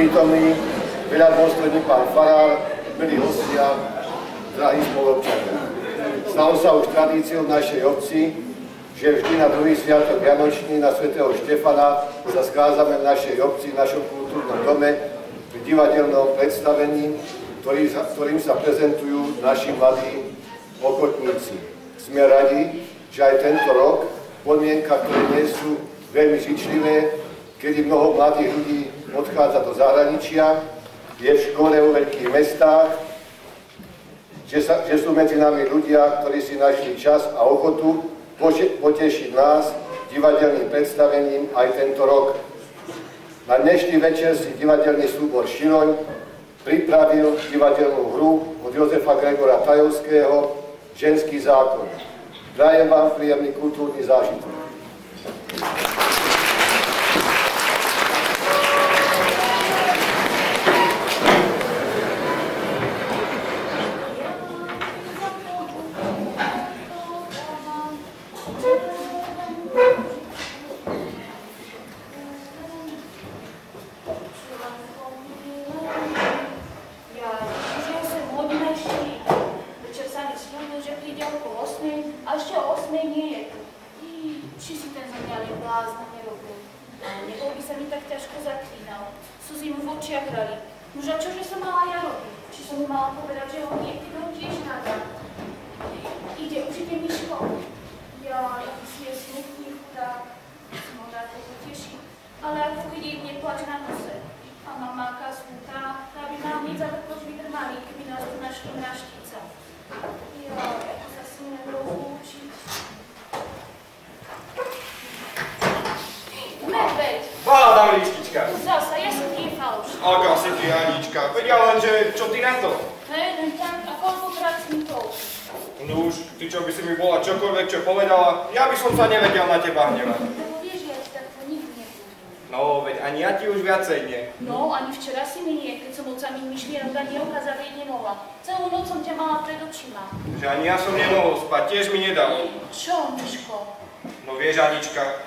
Vážený prítomný, veľa dôstojný pán Farár, milí hostia, drahí spolobčania. Stalo sa už tradíciou v našej obci, že vždy na druhý sviatok Vianočný na svätého Štefana sa skázame v našej obci, v našom kultúrnom dome v divadelnom predstavení, ktorý, ktorým sa prezentujú naši mladí ochotníci. Sme radi, že aj tento rok podmienka, ktoré nie sú veľmi žičlivé, kedy mnoho mladých ľudí odchádza do zahraničia, je v škole vo veľkých mestách, že, sa, že sú medzi nami ľudia, ktorí si našli čas a ochotu potešiť nás divadelným predstavením aj tento rok. Na dnešný večer si divadelný súbor Široň pripravil divadelnú hru od Jozefa Gregora Tajovského Ženský zákon. Prajem vám príjemný kultúrny zážitok.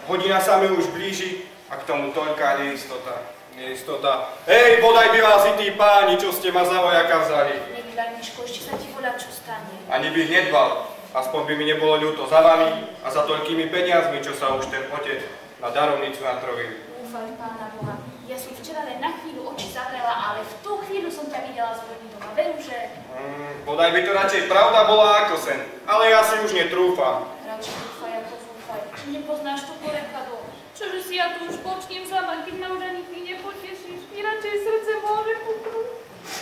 Hodina sa mi už blíži a k tomu toľká neistota. Neistota. Hej, bodaj by vás i tí páni, čo ste ma za vojaka vzali. Nedbaj, Miško, ešte sa ti voľa čo stane. Ani by nedbal. Aspoň by mi nebolo ľúto za vami a za toľkými peniazmi, čo sa už ten otec na darovnicu natrovil. Úfaj, pána Boha. Ja som včera len na chvíľu oči zavrela, ale v tú chvíľu som ťa videla z doma. Veru, že... Mm, bodaj by to radšej pravda bola ako sen, ale ja si už netrúfam. Radšej dúfaj ako zúfaj. Nepoznáš to porekadlo. Čože si ja tu už počnem sama, keď ma už ani ty nepotešíš. Mi radšej srdce môže puknúť.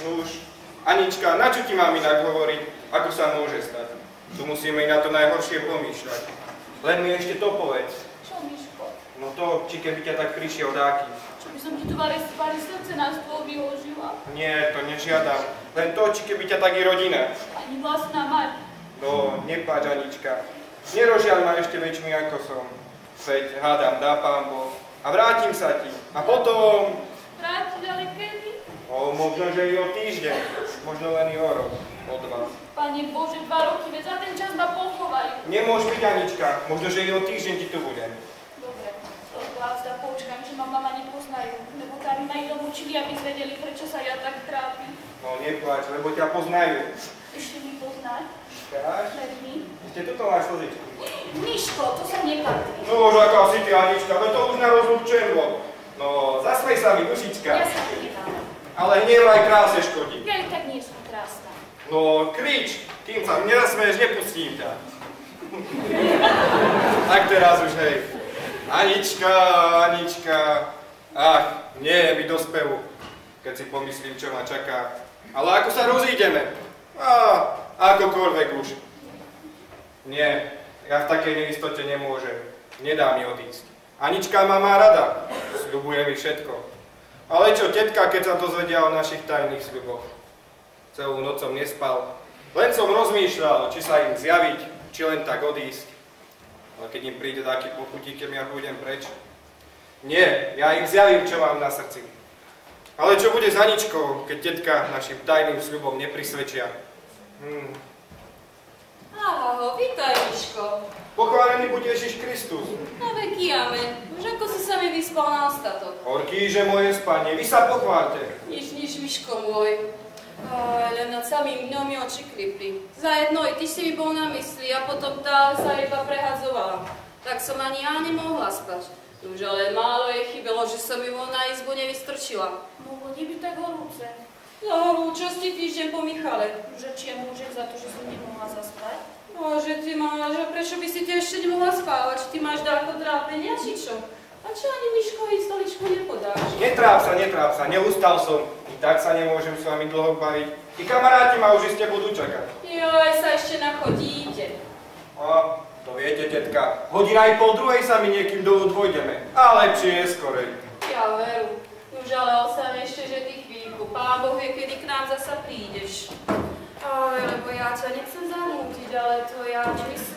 No už, Anička, na čo ti mám inak hovoriť, ako sa môže stať? Tu musíme i na to najhoršie pomýšľať. Len mi ešte to povedz. Čo, Miško? No to, či keby ťa tak prišiel dáky. Čo by som ti tu vare spali srdce na stôl vyložila? Nie, to nežiadam. Len to, či keby ťa tak i rodina. Ani vlastná mať. No, nepáč, Anička. Nerožiaľ ma ešte väčšmi ako som. Veď hádam, dá pán Boh. A vrátim sa ti. A potom... Vrátiť, ale kedy? O, možno, že i o týždeň. Možno len i o rok. O dva. Pane Bože, dva roky, veď za ten čas ma pochovajú. Nemôž byť, Anička. Možno, že i o týždeň ti tu budem. Dobre, to zda počkám, že ma mama nepoznajú. Lebo tam ma i domúčili, aby zvedeli, prečo sa ja tak trápim. No, nepláč, lebo ťa poznajú. Ešte mi poznať? Čakáš? Vermi? Ešte toto máš slzičku. Miško, to sa nepatrí. No už aká si ty, Anička, veď to už na rozlúčenlo. No, zasmej sa mi, dušička. Ja sa nehnevám. Ale hnevaj kráse škodí. Ja tak nie som krásna. No, krič, kým sa nerasmeješ, nepustím ťa. tak teraz už hej. Anička, Anička, ach, nie je mi do spevu, keď si pomyslím, čo ma čaká. Ale ako sa rozídeme? A, akokoľvek už. Nie, ja v takej neistote nemôžem. Nedá mi odísť. Anička ma má rada. Sľubuje mi všetko. Ale čo, tetka, keď sa dozvedia o našich tajných sľuboch? Celú noc som nespal. Len som rozmýšľal, či sa im zjaviť, či len tak odísť. Ale keď im príde taký pochutí, keď ja pôjdem preč. Nie, ja im zjavím, čo mám na srdci. Ale čo bude s Aničkou, keď tetka našim tajným sľubom neprisvedčia? Hmm. Aho, vítaj, Miško. Pochválený buď Ježiš Kristus. Na veky amen. Už ako si sa mi vyspal na ostatok. Horký, že moje spanie, vy sa pochválte. Nič, nič, Miško môj. Len nad samým dňom mi oči klipli. Za jedno, i ty si mi bol na mysli a potom tá sa iba prehadzovala. Tak som ani ja nemohla spať. Už ale málo jej chybelo, že som ju na izbu nevystrčila. Mogło nie być tak horúce. Za horúčosti týždeň po Michale. Że cię mužek za to, že som nemohla zaspať? Bože, ty máš, a prečo by si ty ešte nemohla spávať? Ty máš dáko trápenia, či čo? A čo ani Miškovi stoličku nepodáš? Netráp sa, netráp sa, neustal som. I tak sa nemôžem s vami dlho baviť. Tí kamaráti ma už iste budú čakať. Joj, sa ešte nachodíte. A, to viete, tetka, hodina aj pol druhej sa my niekým dolu dvojdeme. A lepšie je skorej. Ja veru. Už ale osam ešte, že ty chvíľku. Pán Boh vie, kedy k nám zasa prídeš. Aj, lebo ja ťa nechcem zanútiť, ale to ja nemyslím,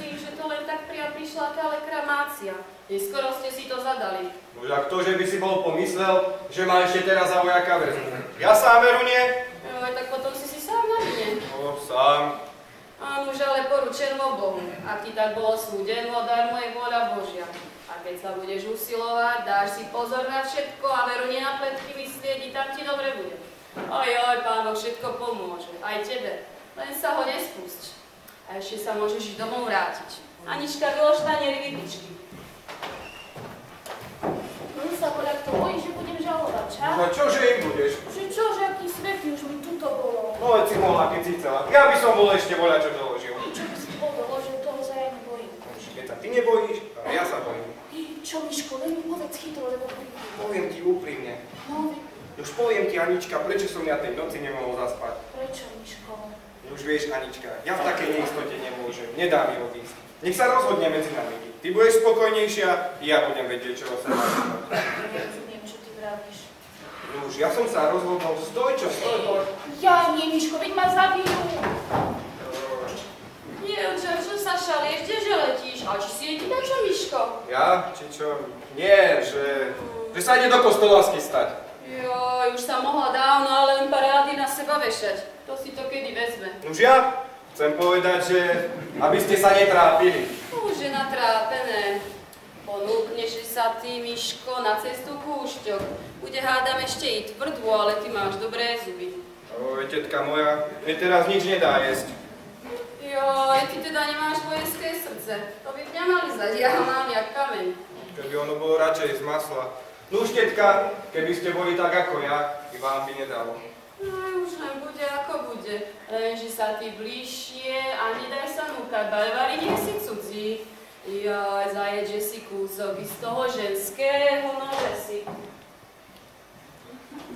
to len tak pria prišla tá reklamácia. Neskoro ste si to zadali. Už a kto, že by si bol pomyslel, že ma ešte teraz za vojaka vezmu. Ja sám veru nie? Joj, tak potom si si sám na mne. O, sám. Áno, už ale poručen vo Bohu. Ak ti tak bolo súdeno, darmo je vôľa Božia. A keď sa budeš usilovať, dáš si pozor na všetko a veru nie na pletky myslieť, i tam ti dobre bude. Oj, oj, Pán Boh všetko pomôže. Aj tebe. Len sa ho nespúšť. A ešte sa môžeš domov vrátiť. Anička, vylož tanieri vypičky. No sa voľa to bojí, že budem žalovať, ča? No čože im budeš? Že čo, že aký svetý už mi tuto bolo? No veď si mohla, keď si chcela. Ja by som bol ešte voľa čo doložil. Čo by si bol doložil, toho sa ja nebojím. Keď sa ty nebojíš, a ja sa bojím. Čo, Miško, len mi povedz chytro, lebo... Poviem ti úprimne. No, Už poviem ti, Anička, prečo som ja tej noci nemohol zaspať. prečo, Miško? Už vieš, Anička, ja v takej neistote nemôžem. Nedá mi odísť. Nech sa rozhodne medzi nami. Ty budeš spokojnejšia, ja budem vedieť, čo sa má stať. Nerozumiem, čo ty vravíš. No už, ja som sa rozhodol, stoj čo stoj. Ja nie, Miško, veď ma zabijú. Dievča, čo sa šalieš, kdeže letíš? A či si jedi na čo, Miško? Ja? Či čo? Nie, že... Že sa ide do kostola skystať. Joj, už sa mohla dávno, ale len parády na seba vešať. To si to kedy vezme. Už ja chcem povedať, že aby ste sa netrápili. Už je natrápené. Ponúkneš sa ty, Miško, na cestu kúšťok. Bude hádam ešte i tvrdú, ale ty máš dobré zuby. Oj, tetka moja, mne teraz nič nedá jesť. Joj, ty teda nemáš vojenské srdce. To by mňa mali zať, ja ho mám jak kameň. Keby ono bolo radšej z masla. No už, tetka, keby ste boli tak ako ja, i vám by nedalo. No, už len bude ako bude. Lenže sa ty bližšie a nedaj sa núkať, balvari nie si cudzí. Joj, zajedže si kúsok z toho ženského nože si.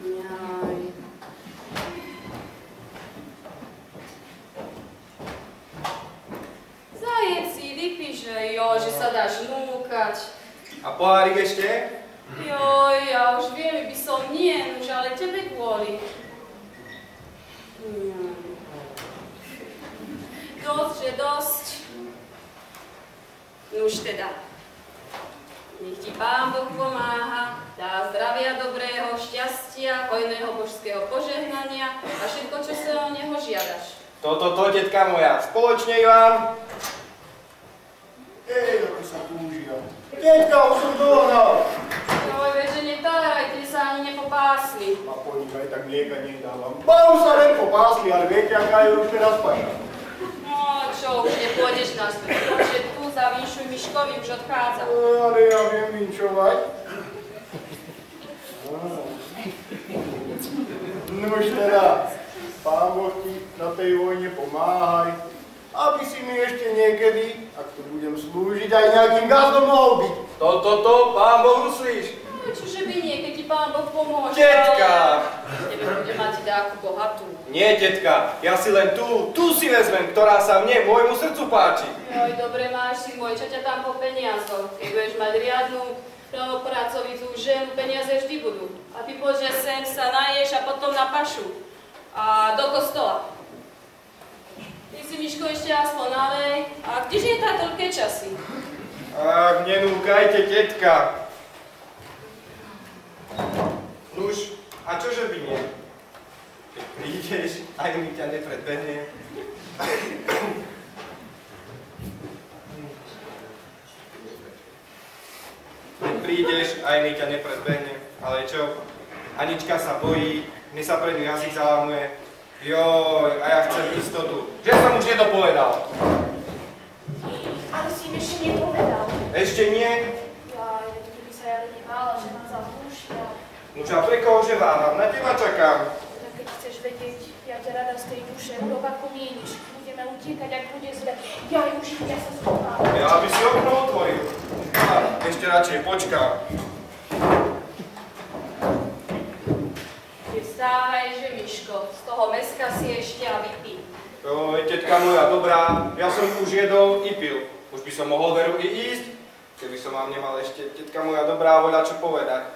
Jaj. Zajed si, vypíš, jo, že sa dáš núkať. A pohárik ešte? Joj, ja už viem, by som nie, už ale tebe kvôli. Hmm. Dosť, že dosť. Už teda. Nech ti Pán Boh pomáha, dá zdravia dobrého, šťastia, hojného božského požehnania a všetko, čo sa o neho žiadaš. Toto, to, tetka moja, spoločne vám. Ej, ako sa tu užíva. Teďka, už som dohnal. Sa ani nepopásli. A podnik aj tak mlieka nedávam. Bajú sa len popásli, ale viete, aká je už teraz paša. No, čo, už nepôjdeš na svet. Poďže tu zavýšuj Miškovi, už odchádza. Ale ja viem vinčovať. No už teda, Pán Boh ti na tej vojne pomáhaj, aby si mi ešte niekedy, ak tu budem slúžiť, aj nejakým gazdom mohol byť. Toto, to, pán Boh myslíš? No, čože by nie, keď ti Pán Boh pomôže. Tetka! Tebe bude mať dáku bohatú. Nie, tetka, ja si len tú, tú si vezmem, ktorá sa mne, môjmu srdcu páči. Joj, dobre máš si môj, čo ťa tam po peniazoch. Keď budeš mať riadnu, pracovitú ženu, peniaze vždy budú. A ty poď, že sem sa naješ a potom na pašu. A do kostola. Ty si, Miško, ešte aspoň nalej. A kdeže je tá toľké časy? Ach, nenúkajte, tetka. Nuž, a čože by nie? Keď prídeš, ani ťa nepredbehne. prídeš, aj mi ťa nepredbehne. Ale čo? Anička sa bojí, mne sa pred jazyk zalámuje. Joj, a ja chcem istotu, že som už nedopovedal. Ale si im ešte nepovedal. Ešte nie? Ja nebála, že ma zapúšťa. Už a pre koho že váham, na teba čakám. Tak keď chceš vedieť, ja ťa rada z tej duše, rob ako mieniš. Budeme utíkať, ak bude zle. Ja už ja sa schovám. Ja by si okno otvoril. A ešte radšej počkám. Vstávaj, že Miško, z toho meska si ešte a vypí. Joj, tetka moja dobrá, ja som už jedol i pil. Už by som mohol veru i ísť, keby som vám nemal ešte, tetka moja dobrá, voľa čo povedať.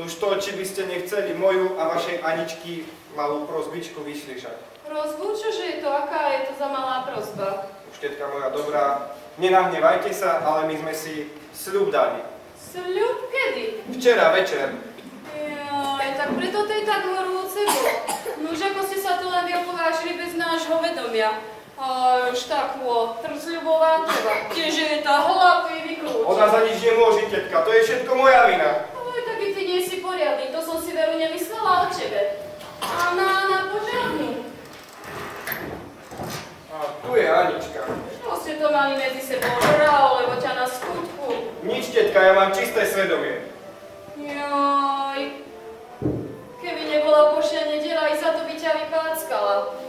Už to, či by ste nechceli moju a vašej Aničky malú prozbičku vyslyšať. Rozbú, čože je to, aká je to za malá prozba? Už tetka moja dobrá, nenahnevajte sa, ale my sme si sľub dali. Sľub kedy? Včera večer. Joj, tak preto to je tak horúce bolo. Nuž ako ste sa tu len vyopovážili bez nášho vedomia. O, trzľubová teba. Kdeže je tá hlava i vykrúti. Ona za nič nemôže, tetka, to je všetko moja vina. Oj, tak ty nie si poriadny, to som si veru nemyslela o tebe. A na, na požiadnu. A tu je Anička. Čo ste to mali medzi sebou žrao, lebo ťa na skutku. Nič, tetka, ja mám čisté svedomie. Joj. Keby nebola pošia nedela, i za to by ťa vypáckala.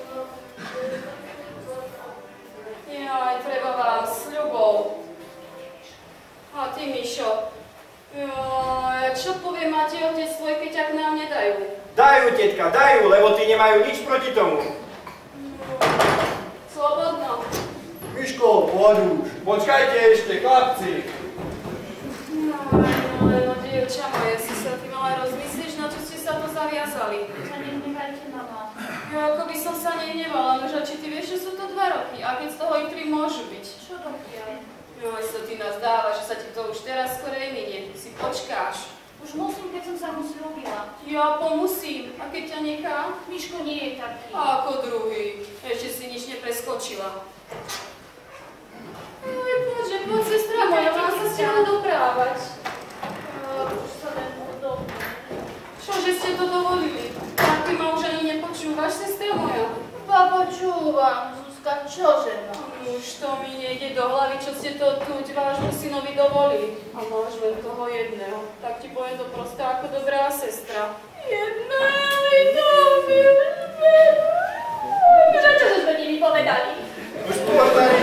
Joj, treba vám sľubov. A ty, Mišo, čo povie máte otec svoj, keď ťa k nám nedajú? Dajú, tetka, dajú, lebo ty nemajú nič proti tomu. Slobodno. Miško, poď už. Počkajte ešte, chlapci. Joj, no, no, dievča moje, si sa ty mala rozmyslíš, na čo ste sa to zaviazali? Jo, ako by som sa nehnevala, no že či ty vieš, že sú to dva roky, a keď z toho i tri môžu byť. Čo dokiaľ? Jo, sa ty nás dáva, že sa ti to už teraz skorej minie, si počkáš. Už musím, keď som sa mu slúbila. Ja pomusím, a keď ťa nechá? Miško nie je taký. A ako druhý, ešte si nič nepreskočila. Oj, bože, poď sestra moja, mám sa s teba doprávať. Už sa len podobne. Čože ste to dovolili? A ty ma už ani nepočúvaš, sestra moja? Pa, počúvam, Zuzka, čože no? Už to mi nejde do hlavy, čo ste to tu vášmu synovi dovolili. A máš len toho jedného. Tak ti poviem to proste ako dobrá sestra. Jedného, Že čo sme nimi povedali? Už povedali,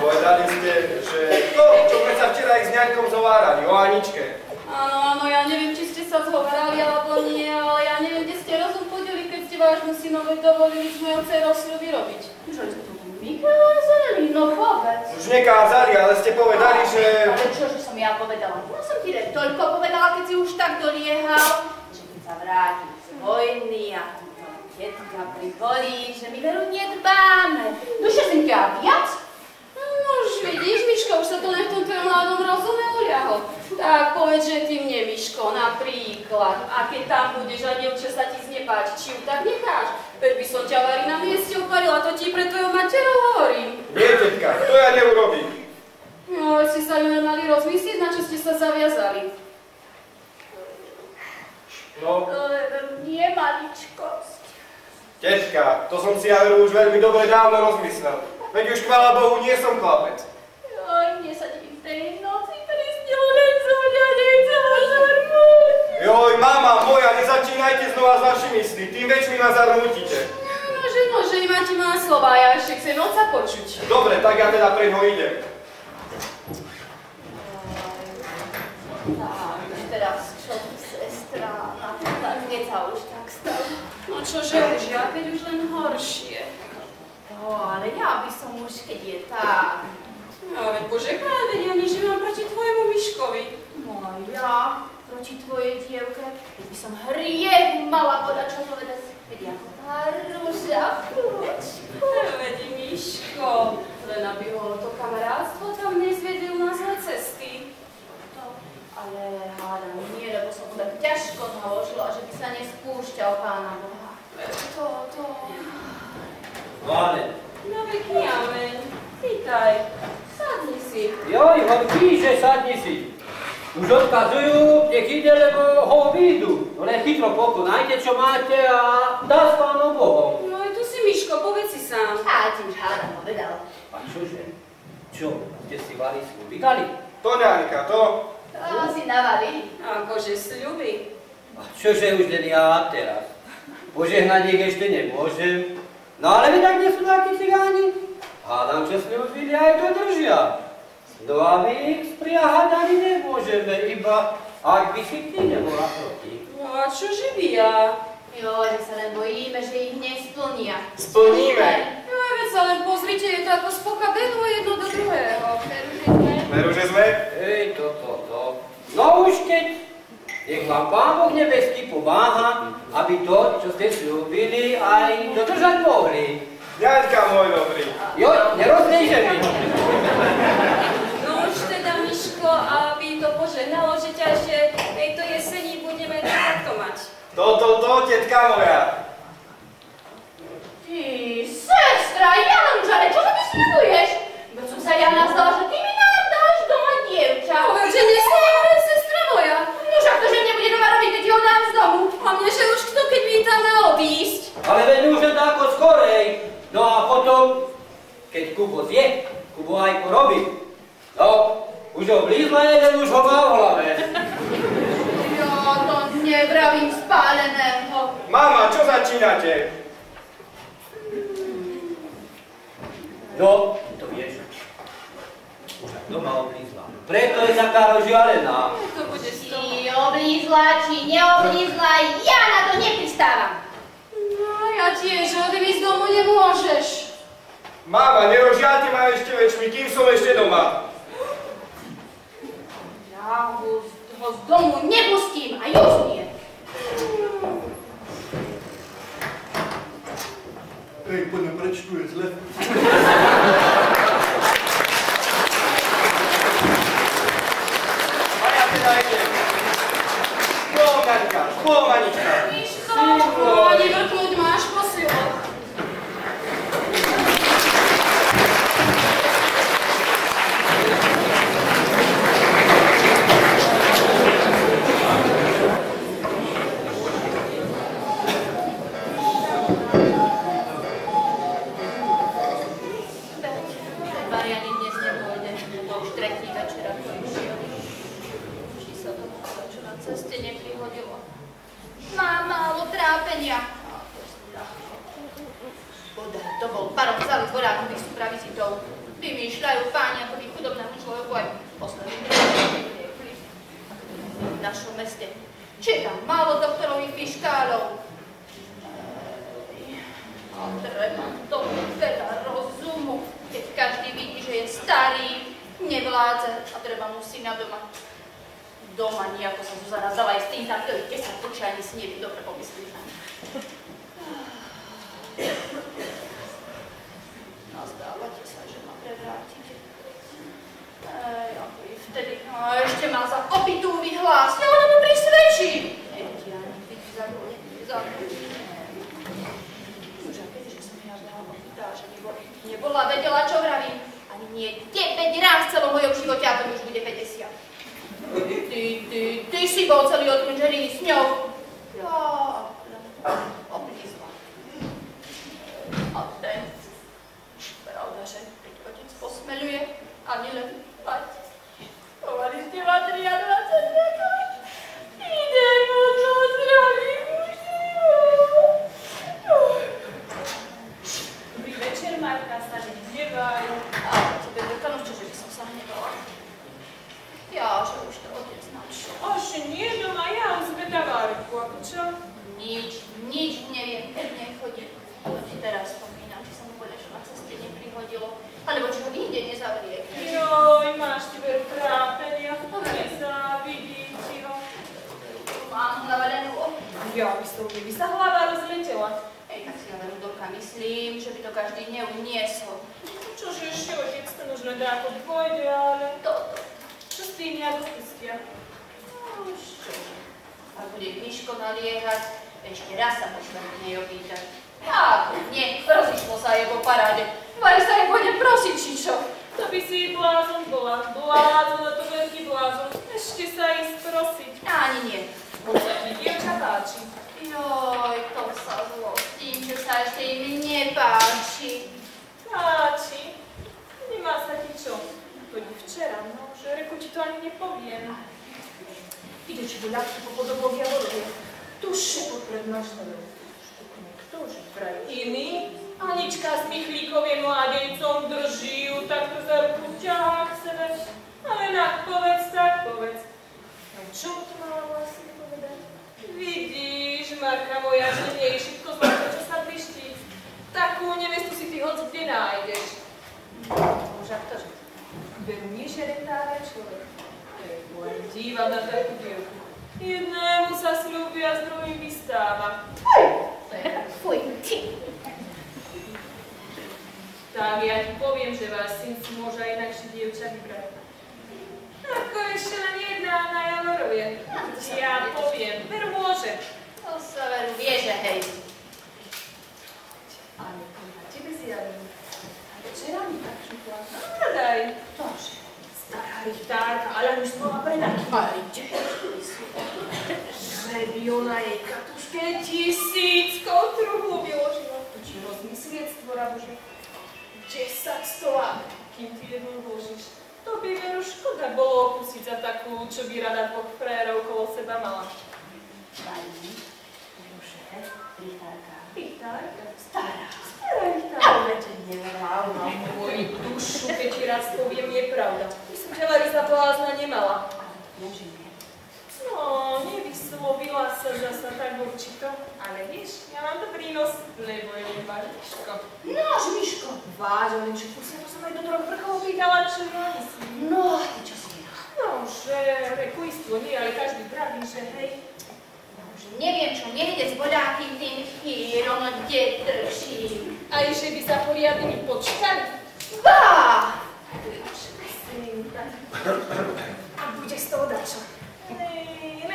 povedali ste, že to, čo sme sa včera aj s ňaňkom zhovárali, o Aničke. Áno, áno, ja neviem, či ste sa zhovárali alebo nie, ale ja neviem, kde ste rozum podeli, keď ste vášmu synovi dovolili s mojou dcerou sľuby robiť. Čo je to vykázali? No povedz. Už nekázali, ale ste povedali, že... Ale čo, že som ja povedala? No som ti len toľko povedala, keď si už tak doliehal, že keď sa vrátim z vojny a túto detka pribolí, že my veru nedbáme. No som ťa viac? No už vidíš, Miško, už sa to len v tom tvojom mladom rozume uľahol. Tak povedz, že ty mne, Miško, napríklad. A keď tam budeš a dievča sa ti znepáči, či ju tak necháš? Veď by som ťa vari na mieste uparila, to ti pre tvojou materou hovorím. Nie, tetka, to ja neurobím. No, ste sa len mali rozmyslieť, na čo ste sa zaviazali. No, Ale nie maličkosť. tetka, to som si ja veru už veľmi dobre dávno rozmyslel. Veď už chvála Bohu nie som chlapec. Oj, mne sa ti v tej noci prisnilo, len som ťa nechcela zarmúť. Joj, mama moja, nezačínajte znova s vašimi sny, tým väčšmi ma zarmútite. No, že no, ti má slova, ja ešte chcem noca počuť. Dobre, tak ja teda pre ňo idem. Tak, teraz čo sestra, na mne sa už tak stalo. No čože už ja, keď už len horšie. No, ale ja by som už, keď je tak. No, veď Bože veď ja nemám proti tvojemu Miškovi. No a ja proti tvojej dievke, keď by som hriech mala podať, čo povedať. Veď ako tá rúža v krúčku. Veď Miško, len aby ho to kamarátstvo tam nezvedil na zlé cesty. To, ale hádam nie, lebo som tak ťažko naložila, že by sa nespúšťal pána Boha. To, to... Váne. No pekný amen. Vítaj. Sadni si. Joj, on píše, sadni si. Už odkazujú, nech ide, lebo ho obídu. No len chytro pokonajte, čo máte a dá s pánom Bohom. No i tu si, Miško, povedz si sám. A ti už hádam povedal. A čože? Čo, ste si vali slúbikali? To, Ňaňka, to. To si navalili. Akože sľuby. A čože už len ja teraz? Požehnať ich ešte nemôžem. No ale vy tak nie sú takí cigáni. Hádam, čo slúbili aj dodržia. No a my ich spriahať ani nemôžeme, iba ak by si ty nebola proti. No a čože by ja? Jo, že sa len bojíme, že ich nesplnia. Splníme. No a veď sa len pozrite, je to ako z pokadenu jedno do druhého. Veru, že sme? Ej, to, to, to. No už keď, nech vám Pán Boh nebeský pomáha, aby to, čo ste slúbili, aj dodržať mohli. Ňaňka môj dobrý. Jo, nerozlíže mi. No už teda, Miško, aby to požehnalo, že ťa tejto jesení budeme takto mať. To, to, to, tetka moja. Ty, sestra Janča, ale čo ty sľubuješ? Bo som sa ja nazdala, že ty mi nám dáš doma dievča. Poviem, že nesmieme, sestra moja. No však to, že robiť, keď ho dám z domu. A mne, že už kto keď tam mal odísť. Ale veď už to ako skorej. No a potom, keď Kubo zje, Kubo aj porobí. No, už ho blízla jeden, už ho má v hlave. Jo, to nevravím spáleného. Mama, čo začínate? No, to vieš. Doma oblízla. Preto je taká rozžialená. To bude. Či oblízla, či neoblízla, ja na to nepristávam. No, ja tiež, odísť z domu nemôžeš. Mama, nerožiate ma ešte väčšmi, kým som ešte doma. Ja ho z, ho z domu nepustím a už nie. Ej, poďme preč, tu je zle. A ja teda idem. Škôl, Ňaňka, škôl, Manička. Miško, ani a ešte ma za opitú vyhlásne, Tak ja ti poviem, že váš syn si môže aj inakšie dievča vybrať. Ako ešte len jedna na Javorovie. Ja poviem, veru môže. To sa veru vie, že hej. Ale na tebe zjavím. A včera mi tak šupla. No daj. Tože. Stará richtárka, ale už znova prenaky. Ale kde? Že by ona jej katuške tisíckou truhlu vyložila. To ti rozmyslieť, stvora Bože. 10 stola, kým ty jednu vložíš. To by veru škoda bolo opustiť za takú, čo by rada dvoch frérov okolo seba mala. Pani, Bože, Richárka. Richtárka? Stará. Stará richtárka. Veď nevrál na Moji dušu, keď ti raz poviem, je pravda. Som ťa Larisa blázna nemala. Viem, že No, nevyslovila sa zasa tak určito, ale vieš, ja mám dobrý nos, lebo je iba Miško. Nož, Miško. Len čo sa to som aj do troch vrchov pýtala, čo ja myslím. No, ty čo si no? No, že rekujstvo nie, ale každý praví, že hej. Že neviem, čo nejde s voľakým tým chýrom, kde držím. Aj že by sa poriadne počkali. Bá! Synka. A bude z toho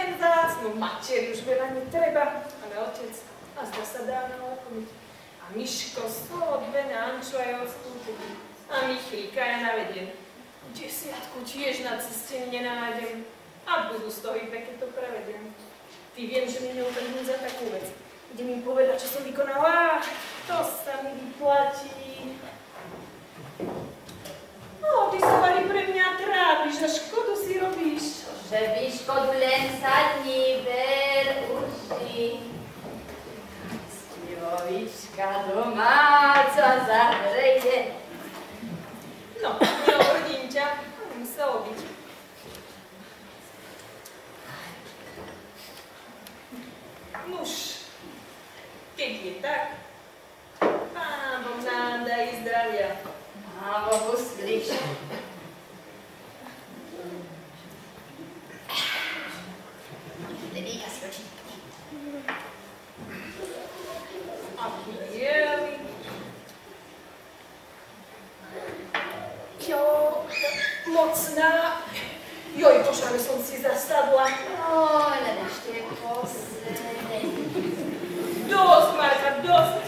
Nej, len zácnu materi už veľa netreba, ale otec, a zda sa dá nalakomiť. A Miško slovo dve na Anču aj odskúpili. A Michlíka ja navediem. Desiatku tiež na ceste nenájdem. A budú z toho iba, keď to prevedem. Ty viem, že mi neutrhnú za takú vec. Ide mi povedať, čo som vykonala. To sa mi vyplatí. No, ty sa Mari pre mňa trápiš a škodu si robíš. Že by škodu len sadni, ver, uši. Stivovička domáca zahreje. No, neovrdím ťa, muselo byť. Nuž, keď je tak, Pán Boh nám daj zdravia. Mám Bohu slyš. Dvíka si oči. A bieli. Jo, mocná. Joj, pošare som si zasadla. Oj, len ešte posledný. Dosť, Marka, dosť.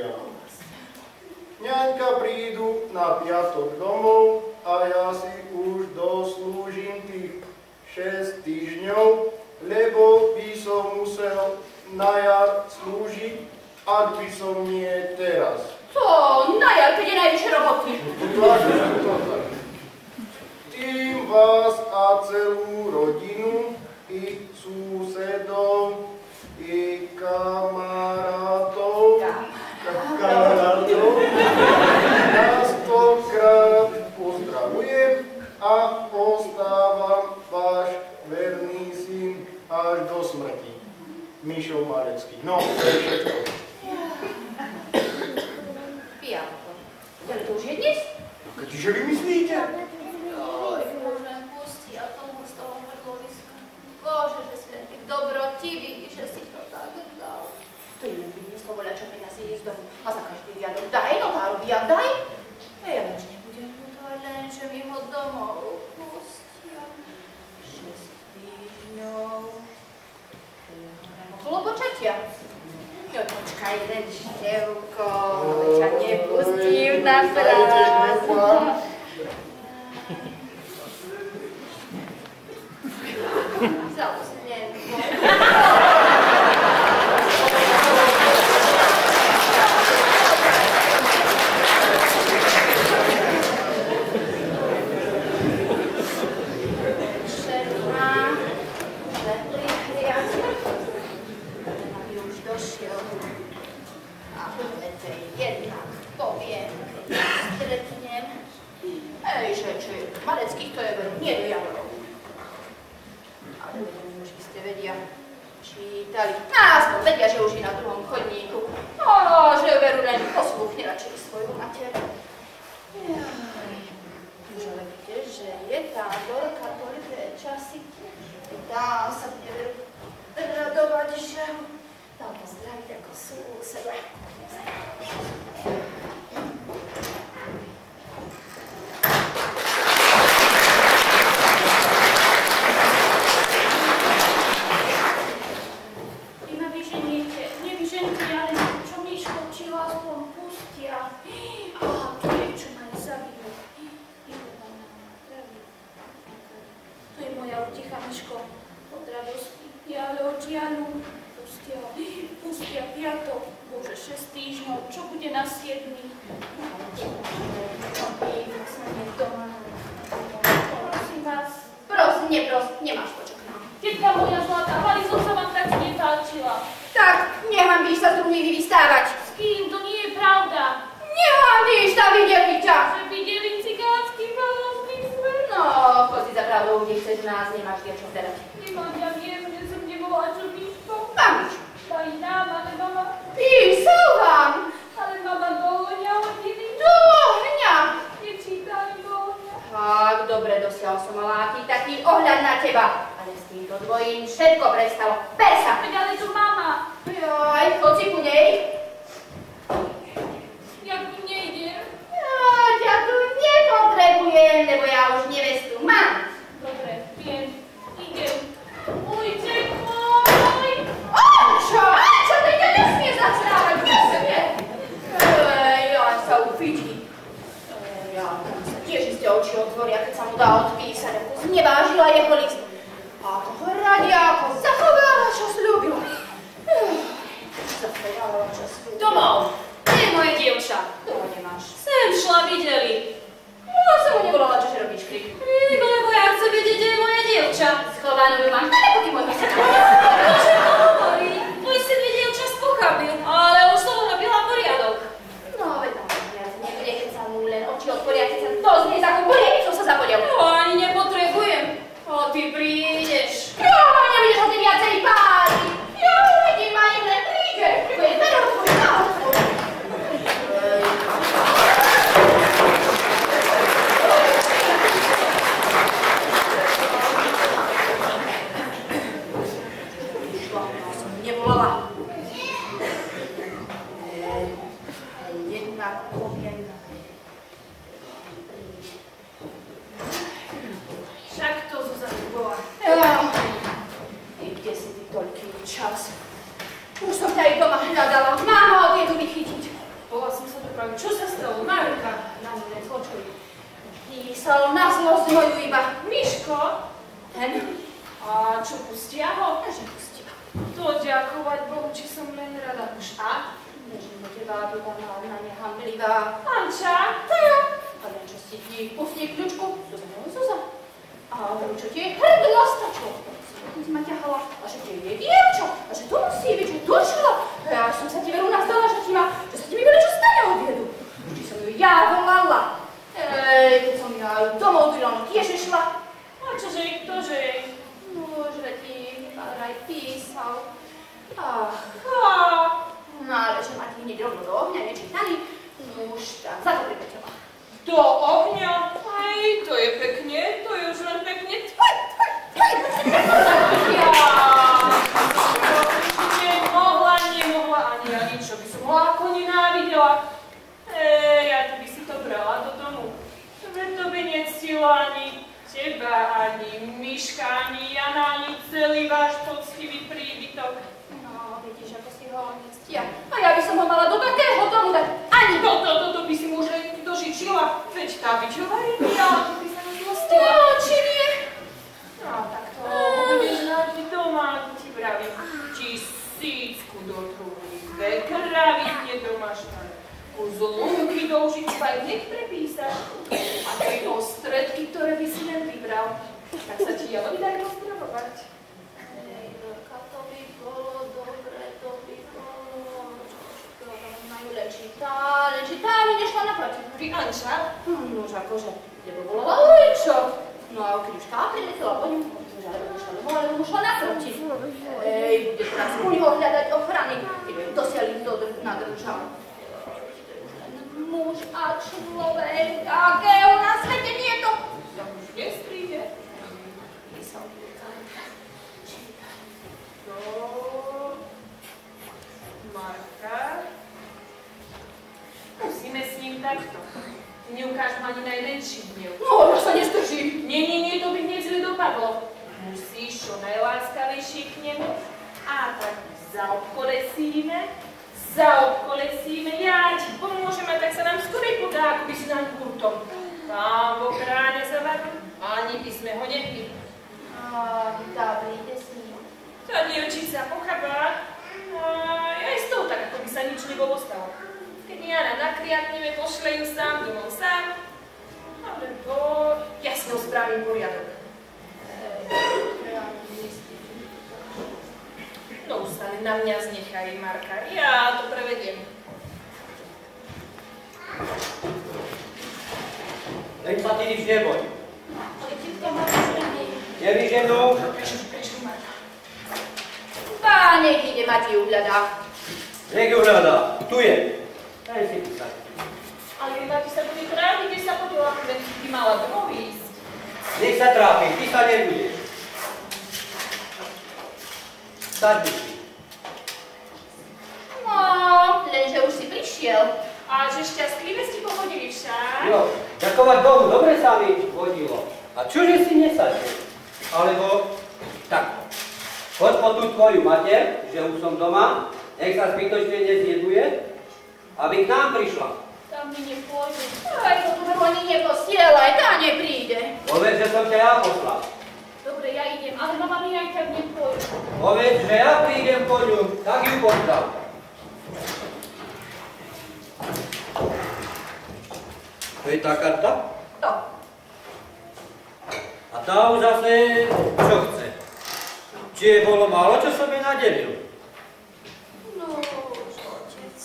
diabol. Ňaňka prídu na piatok domov a ja si už doslúžim tých 6 týždňov, lebo by som musel na jar slúžiť, ak by som nie teraz. To, na jar, keď je najvyššie roboty. Tým vás a celú rodinu, i susedov, i kamarátov, Mišo Umarecký. No, to je všetko. Bianko, ale to už je dnes? No, keďže vy myslíte? Bože, že si taký dobrotivý, že si to tak dal. To je ľubí, slovo, čo peniazy je z. A za každý riadok daj, no notáru, ja daj. było poczucia. No poczekaj, dziewko, cię nie puścił na raz. Załóż. No, aspoň vedia, že už je na druhom chodníku. No, že veru len poslúchne radšej svoju mater. Už ale vidíte, že je tábor katolické časy. Tam sa veru radovať, že tam pozdraviť ako sú u seba. Toľký čas? Už som ťa aj doma hľadala. Máma odjedu vychytiť. Bola som sa dopraviť. Čo sa stalo? Marka. Na mne počuj. Písal na zlosť moju iba. Miško? Ten, A čo, pustia ho? že pustia. To ďakovať Bohu, či som len rada. Už a? Nežím teba, aby tá ona nehamblivá. Anča? To ja. A len čo si ti pustí kľúčku. Zuza, no Zuza. A hovorím, čo ti je hrdosť, a čo? Ty si ma ťahala. A že ti je dievča. A že to musí byť, že tušila. A ja som sa ti veru nazdala, že ti ma, že sa ti mi veľa čo stane odjedu. Či som ju ja volala. Ej, keď som ja ju domov dila, no tiež išla. A čože, ktože jej? No, že ti aj písal. Ach, Ha, no ale že ma ti hneď rovno do ohňa nečítali. No už tak, za to. Do ohňa? Aj, to je pekne, to je už len pekne. Tvoj, tvoj, tvoj. Ja, nemohla, nemohla ani ja nič, by som ho ako nenávidela. Ej, ja ty by si to brala do domu. Veď to by nectilo ani teba, ani Miška, ani Jana, ani celý váš poctivý príbytok. No, vidíš, ako si ho nectia. A ja by som ho mala do takého domu dať. Ani. Toto, toto by si mu už dožičila. Veď tá byčová rybiala, to by sa nezlostila. No, či nie? No, tak to budeš mať doma, ako ti vravím. Tisícku do trúby, dve kraviny domašné. Kus lunky do ušička, aj hneď prepísaš. A tie ostredky, ktoré by si len vybral, tak sa ti jelo vydajú pozdravovať. Čítá, mi nešla naproti. Pri Anča? Hm, Nož akože, lebo volala Ojčo. No a tá priletela po ňu, že ale šla domov, ale mu šla naproti. Ej, bude u neho hľadať ochrany, keď ju dosiaľ ich do nadržal. Muž a človek, akého na svete nie je to. Ja už dnes príde. Písal Do... Marka. Musíme s ním takto. Neukáž mu ani najmenší hnev. No, ja sa nestržím. Nie, nie, nie, to by hneď zle dopadlo. Musíš čo najláskavejšie k nemu a tak zaobkolesíme, zaobkolesíme, ja ti pomôžem a tak sa nám skorej podá, ako by si nám kurtom. Pán Boh chráňa za vami, ani by sme ho nechli. A, dobrý, ide s ním. Tá dievčica pochabá, a aj s tou tak, ako by sa nič nebolo stalo. Keď Jana nakriakneme, pošle ju sám domov sám, alebo ja s ňou spravím poriadok. No už sa na mňa znechaj, Marka, ja to prevediem. Len sa ty nič neboj. Ale ti to má zrejme. Nevyženú, Prečo, prečo, Marka? Pán, nech ide, mať ju hľadá. nech ju hľadá. Tu je. Daj si písať. Ale keď ti sa bude tráviť, kde sa podela, veď by mala domov ísť. Nech sa trápi, ty sa nebudeš. Sadni si. No, lenže už si prišiel. A že šťastlivé ste pochodili však? Jo, ďakovať Bohu, dobre sa mi vodilo. A čože si nesadne? Alebo tak, poď po tú tvoju mater, že už som doma, nech sa zbytočne nezjeduje, aby k nám prišla. Tam mi nepôjde. Aj to tu ani neposielaj, tá nepríde. Povedz, že som ťa ja poslal. Dobre, ja idem, ale mama mi aj tak nepôjde. Povedz, že ja prídem po ňu, tak ju postav. To je tá karta? To. A tá už zase čo chce? Či je bolo málo, čo som jej nadelil? No už, otec.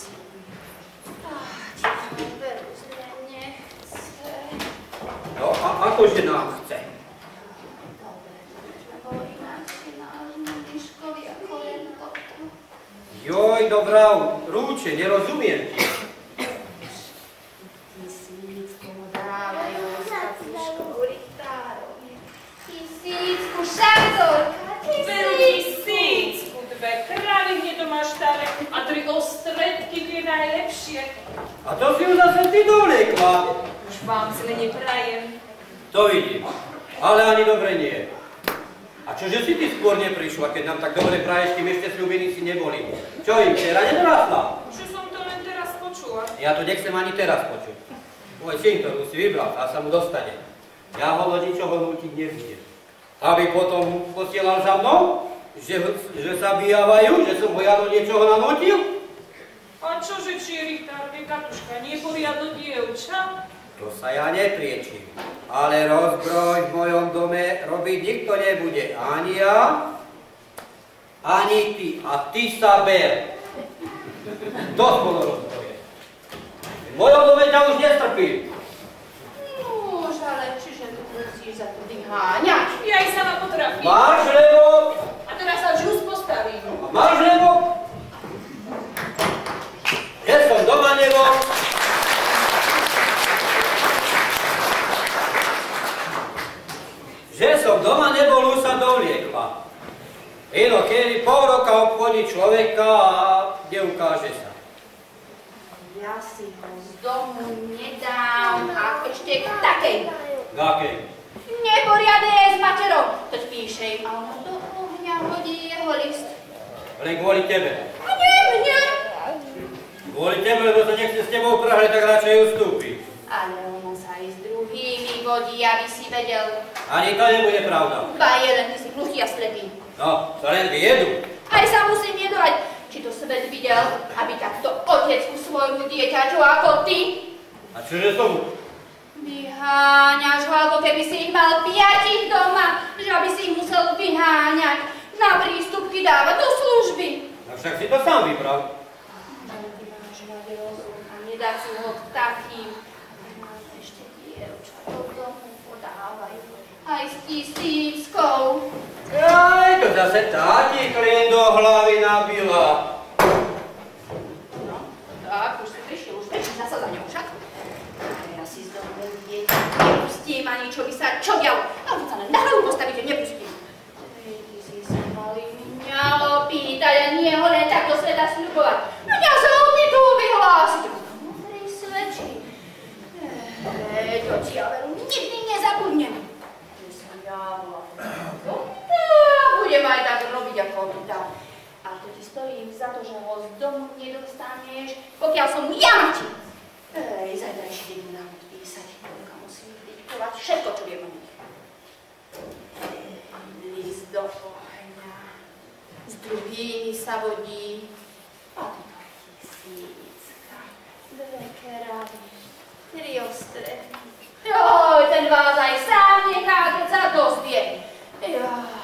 Ach, či to veru zle nechce. No a akože nám chce? Dobre, lebo inak si náš Miškovi ako len toto. Joj, dobrá, rúče, nerozumiem ti. Tisícku mu dávajú za pušku Richtárovi. Tisícku šardorka, Veru tisícku. tisícku, dve kravy hnedomaštare a tri ostredky tie najlepšie. A to si ju zase ty dovliekla. Už vám zle neprajem. To vidím, ale ani dobre nie. A čože si ty skôr neprišla, keď nám tak dobre praješ, kým ešte sľubení si neboli? Čo im, včera nedorastla? Že som to len teraz počula. Ja to nechcem ani teraz počuť. Môj syn, ktorú si vybral, a sa mu dostane. Ja ho do ničoho nútiť nebudem. Aby potom posielal za mnou, že, že sa vyjávajú, že som ho ja do niečoho nanútil? A čože či Richtár, vie Katuška, nie poriadno dievča? To sa ja nepriečím. Ale rozbroj v mojom dome robiť nikto nebude. Ani ja, ani ty. A ty sa ber. Dosť bolo rozbroje. V mojom dome ťa už nestrpím. No už, ale čiže tu musíš za to vyháňať. Ja aj sama potrafím. Máš lebo, teraz sa žus postavím. a máš lebo. Že som doma nebol. Že som doma nebol, už sa dovliekla. Inokedy pol roka obchodí človeka a neukáže sa. Ja si ho z domu nedám a ešte k takej. Gakej. Neporiadne je s materou. Toť píše im, a ono do ohňa hodí jeho list. Len kvôli tebe. A nie mňa. Kvôli tebe, lebo sa nechce s tebou prahle, tak radšej ustúpi. Ale ono sa aj s druhými vodí, aby si vedel. Ani to nebude pravda. Ba je len ty si hluchý a slepý. No, to len vyjedu. Aj sa musím jedovať, či to svet videl, aby takto otecku svojmu dieťaťu ako ty. A čože som? Vyháňaš ho, ako keby si ich mal piatich doma, že aby si ich musel vyháňať, na prístupky dávať do služby. A však si to sám vybral. Ty máš mať rozum a nedá si ho k takým. Ešte dievča do domu podávajú aj s tisíckou. Aj, to zase tá ti klien do hlavy nabila. No, tak, už si prišiel, už prečo zasa za ňou šatku nepustím ani čo by sa, čo dialo. Ale keď sa len na hlavu postavíte, nepustím. Ej, ty si sa mali mňa opýtať a nie ho len takto sveta sľubovať. Mňa sa odmietú vyhlásiť. Múdrej svedčí. Ej, to ti ja veru nikdy nezabudnem. Ty som ja budem aj tak robiť ako opýta. A to ti stojím za to, že ho z domu nedostaneš, pokiaľ som ja ti. Ej, zajtrajší deň na spracovať všetko, čo viem o nich. List do ohňa, s druhými sa vodí, padlo tisícka, dve keravy, tri ostré. Joj, ten vás aj sám nechá, keď sa dozvie. Joj.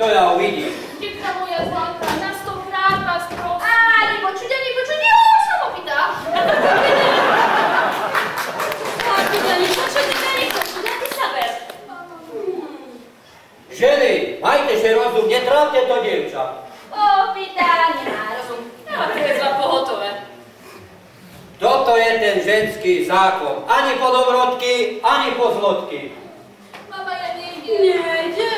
To ja uvidím. Piękna moja złota, na sto krat was proszę. A, nie poczucia, nie poczucia, ona Ženy, majte się rozum, nie to dievča. O, pytanie na rozum. Ja mám pohotové. Toto je ten ženský zákon. Ani po dobrodky, ani po zlotky. Mama, ja nejde. Nejde.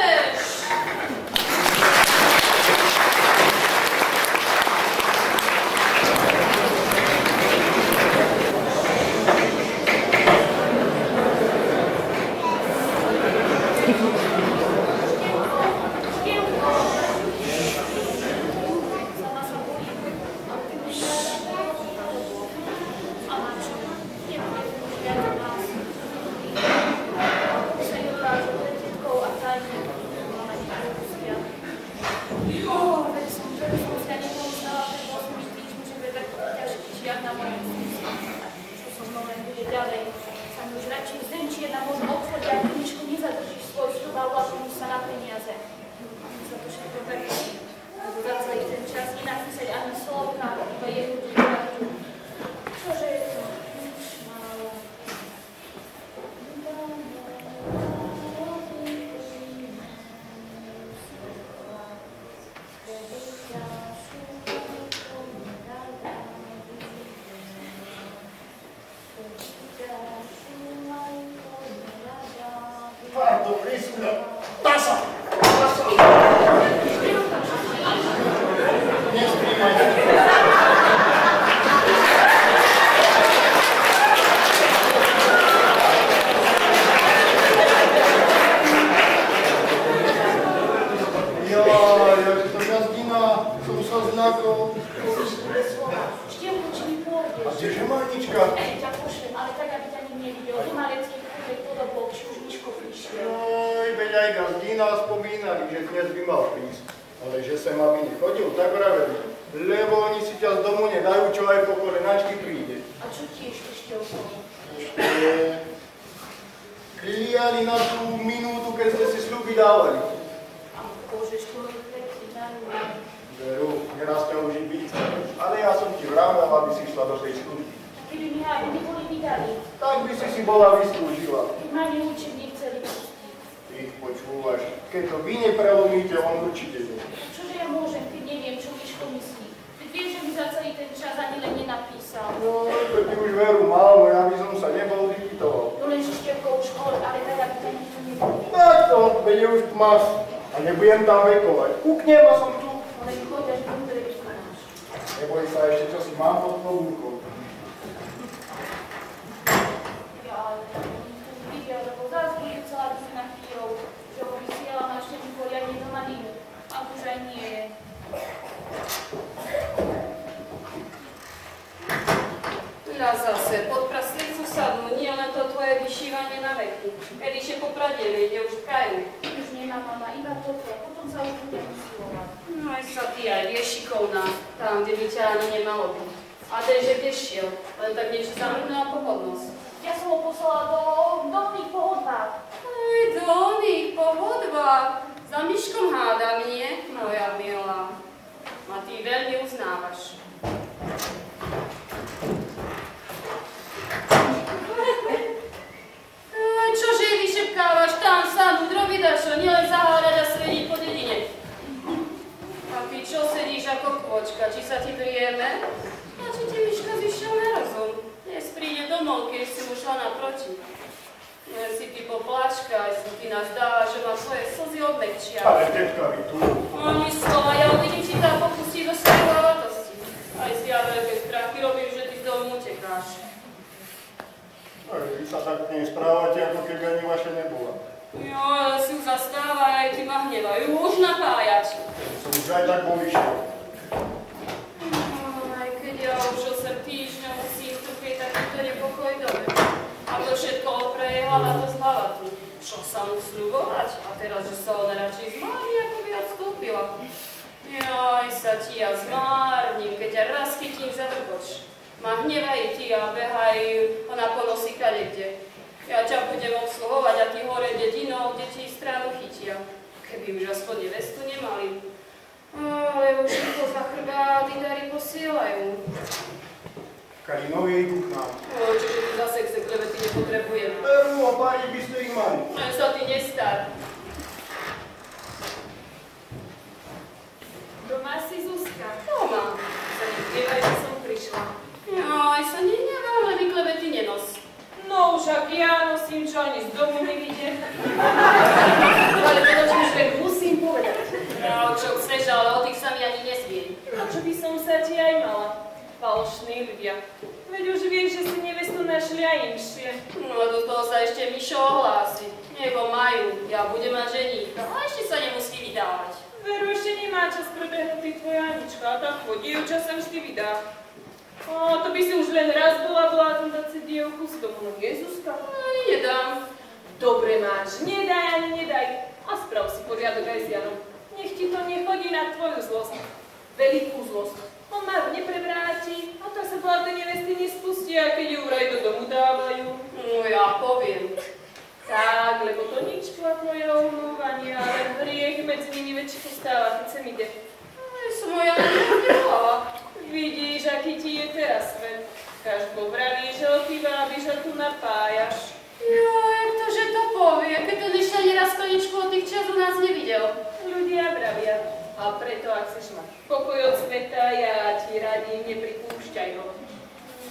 Každý vraví, že opíva, aby že tu napájaš. Jo, jak to, povie, keď to ešte ani raz koničku od tých čas u nás nevidel. Ľudia vravia. A preto, ak chceš mať pokoj od sveta, ja ti radím, nepripúšťaj ho.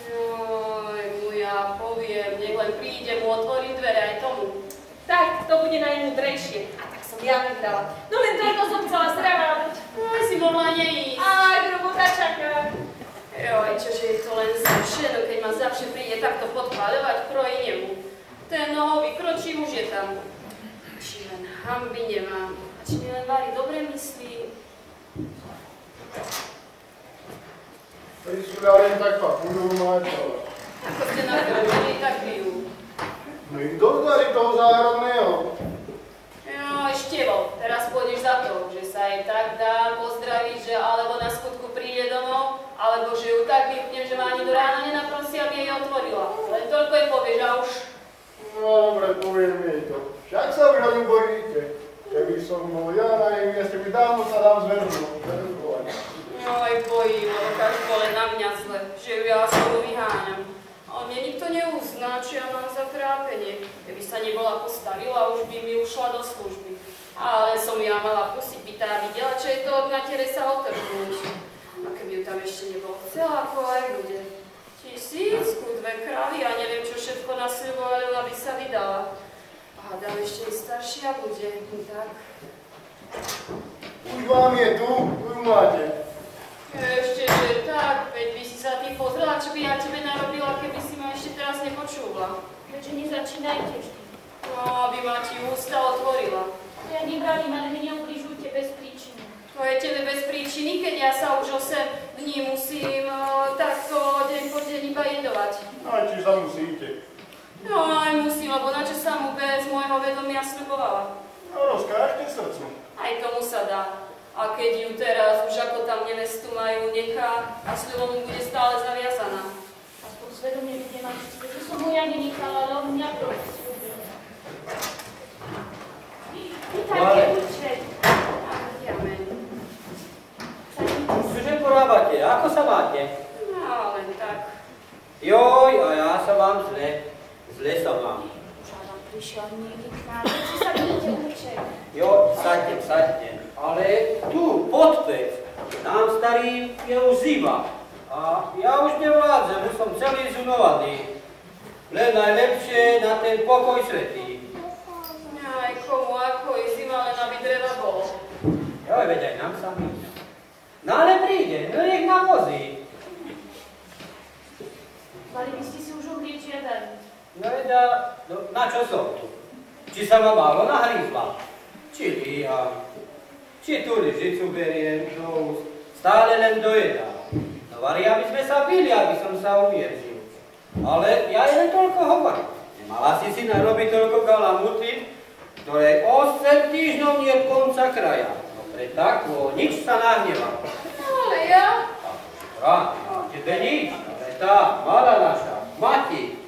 Joj, mu ja poviem, nech len príde mu otvoriť dvere aj tomu. Tak, to bude najmúdrejšie. A tak som ja vyhrala. No len toľko som chcela sravávať. Aj si mohla neísť. Aj, robota čaká. Joj, čože je to len zavše, no keď ma zavše príde takto podkladovať kroji nemu. Ten nohový kročí už je tam. Či len hamby nemám. A či mi len Vali dobre myslí. Sú len tak budú mať. ale Ako ste nakrútili, tak bijú. No ich dodali toho záhradného. Joj, Števo, teraz pôjdeš za to, že sa jej tak dá pozdraviť, že alebo na skutku príde domov, alebo že ju tak vypnem, že ma ani do rána nenaprosí, aby jej otvorila. Len toľko jej povieš a už. No dobre, poviem jej to. Však sa už ani bojíte. Keby som bol ja na jej mieste, by dávno sa dám zverhnúť. zverhnúť. Joj, bojím, lebo každý len na mňa zle, že ju ja sa vyháňam. Ale mne nikto neuzná, čo ja mám za trápenie. Keby sa nebola postavila, už by mi ušla do služby. Ale som ja mala pustiť, by tá videla, čo je to od matere sa otrhnúť. A keby ju tam ešte nebolo chcela, ako aj bude. Tisícku, dve kravy a neviem, čo všetko nasľubovali, aby sa vydala. A hádam ešte staršia bude. Tak. Už vám je tu, už. Ešte, že tak, veď by si sa ty pozrela, čo by ja tebe narobila, keby si ma ešte teraz nepočula. Takže nezačínajte vždy. No, aby ma ti ústa otvorila. Ja nebrali, ale mi neubližujte bez príčiny. To je tebe bez príčiny, keď ja sa už 8 dní musím uh, takto deň po deň iba jedovať. Aj či sa musíte. No, aj musím, lebo na čo sa mu bez môjho vedomia sľubovala. No rozkážte srdcu. Aj tomu sa dá. A keď ju teraz už ako tam nevestu majú, nechá a sľubom mu bude stále zaviazaná. Aspoň svedomie vidie mať, že som mu ja nenechala, ale mňa prosím. Vítajte, učeť. Čože porábate? Ako sa máte? No, len tak. Joj, a ja sa vám zle. Zle sa vám. Už Adam prišiel niekde k nám, si sa vidíte, učeť. Jo, saďte, saďte. Ale tu, podpec, nám starým je už zima. A ja už nevládzem, už som celý zunovaný. Len najlepšie na ten pokoj svetý. Aj komu ako je zima, len aby dreva bolo. Joj, veď aj nám sa míňa. No ale príde, no nech nám vozí. Mali by ste si už ohrieť žiadať. No veď, no, na čo som tu? Či sa ma málo nahrízla? Či líham? Či tu lyžicu beriem do úst? Stále len dojedám. No vari, aby sme sa bili, aby som sa umierzil. Ale ja len toľko hovorím. Nemala si si narobiť toľko kalamuty, ktoré 8 týždňov nie konca kraja. No pre takvo, nič sa nahnevá. Ale ja? Rá, no, tebe nič, ale tá, mala naša, mati.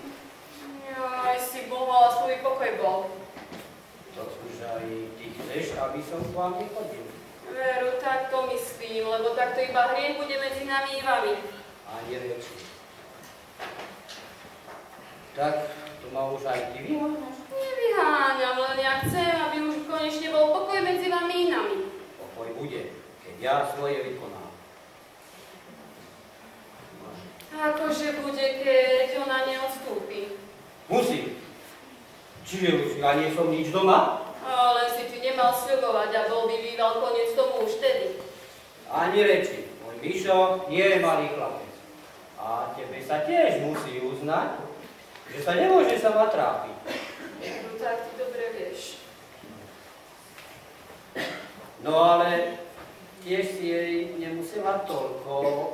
Aj si bola, svoj pokoj bol. To už aj ty chceš, aby som k vám nechodil. Veru, tak to myslím, lebo takto iba hriech bude medzi nami i vami. Ani reči. Tak, to ma už aj ty vyháňaš? Nevyháňam, len ja chcem, aby už konečne bol pokoj medzi vami i nami. Pokoj bude, keď ja svoje vykonám. Akože bude, keď ona neodstúpi. Musím. Čiže už ja nie som nič doma? Ale si ty nemal sľubovať a bol by býval koniec tomu už tedy. Ani reči. Môj Mišo nie je malý chlapec. A tebe sa tiež musí uznať, že sa nemôže sama trápiť. No tak ty dobre vieš. No ale tiež si jej nemusela toľko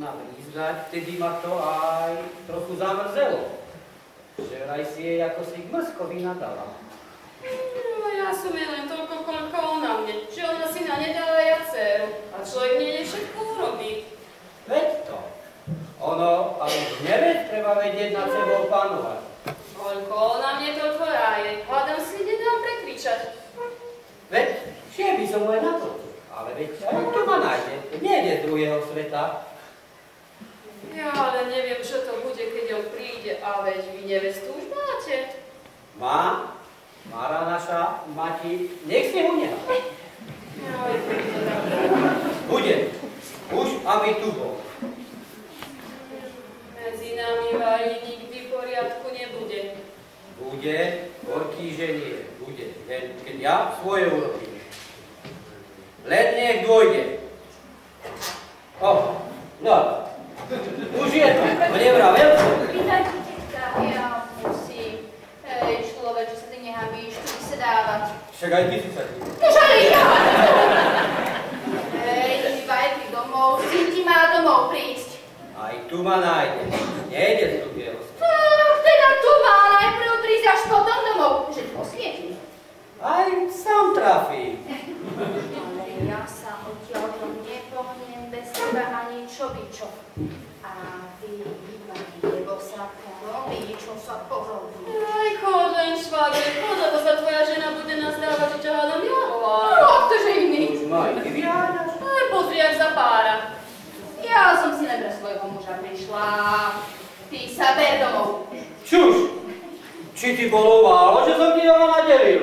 nabrízgať, vtedy ma to aj trochu zamrzelo. Že aj si jej ako si k mrskovi nadala. Ja som jej len toľko, koľko ona mne. Že ona si na nedala ja dceru. A človek nie všetko urobí. Veď to. Ono, ale v hneve treba vedieť nad sebou panovať. Koľko ona mne toľko ráje. Hľadám si nedám prekričať. Veď, šie by som aj na to. Ale veď aj tu ma nájde. Nejde druhého sveta. Ja ale neviem, čo to bude, keď on príde. A veď vy nevestu už máte. Má, Mara naša mati, nech si ho nechá. Joj, Bude. Už, aby tu bol. medzi nami vari nikdy poriadku nebude. Bude, horký, že nie. Bude. Len keď ja svoje urobím. Len nech dôjde. O, no. Už je to. To nevravel som. Tetka. Ja musím. Hej, človek, že sa nehamíš tu vysedávať. Však aj ty si sa Nož ale ja! Hej, vajty domov, ti má domov prísť. Aj tu ma nájde. Nejde z sveta. Tak, teda tu má najprv prísť až potom domov. Že to osvietí. Aj sám trafí. Ale ja sa odtiaľ to nepohnem bez teba ani čo by čo. A sa sa porobí. Aj chod len švagre, chod, lebo sa tvoja žena bude nazdávať, že ťa hádam ja volám. No, ktože iný. Už ma aj ty vyháňaš. Aj pozri, jak zapára. Ja som si pre svojho muža prišla. Ty sa ber domov. Čuž! Či ti bolo málo, že som ti ho nadelil?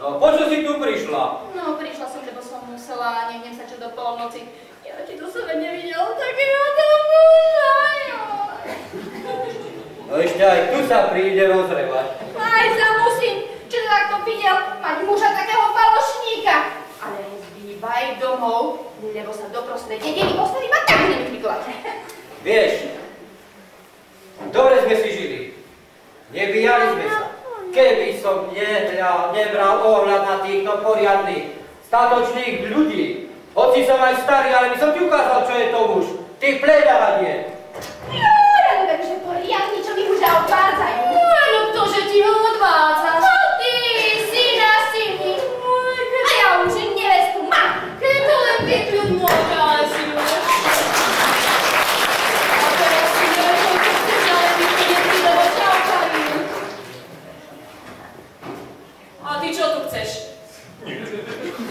No, počo si tu prišla? No, prišla som, lebo som musela, neviem sa čo do polnoci. Ja či to som nevidel, tak ja tam No ešte aj tu sa príde rozrevať. Aj sa musím, čo to takto videl, mať muža takého falošníka. Ale zbývaj domov, lebo sa doprostred dediny postaví ma tak nevyklať. Vieš, dobre sme si žili. Nebíjali sme sa. Keby som nehľal, nebral ohľad na týchto poriadnych, statočných ľudí, hoci som aj starý, ale by som ti ukázal, čo je to muž. Ty pleďaradie. Jo, jak ničo mi už odvádzajú. A ja už A ty tu tu chceš?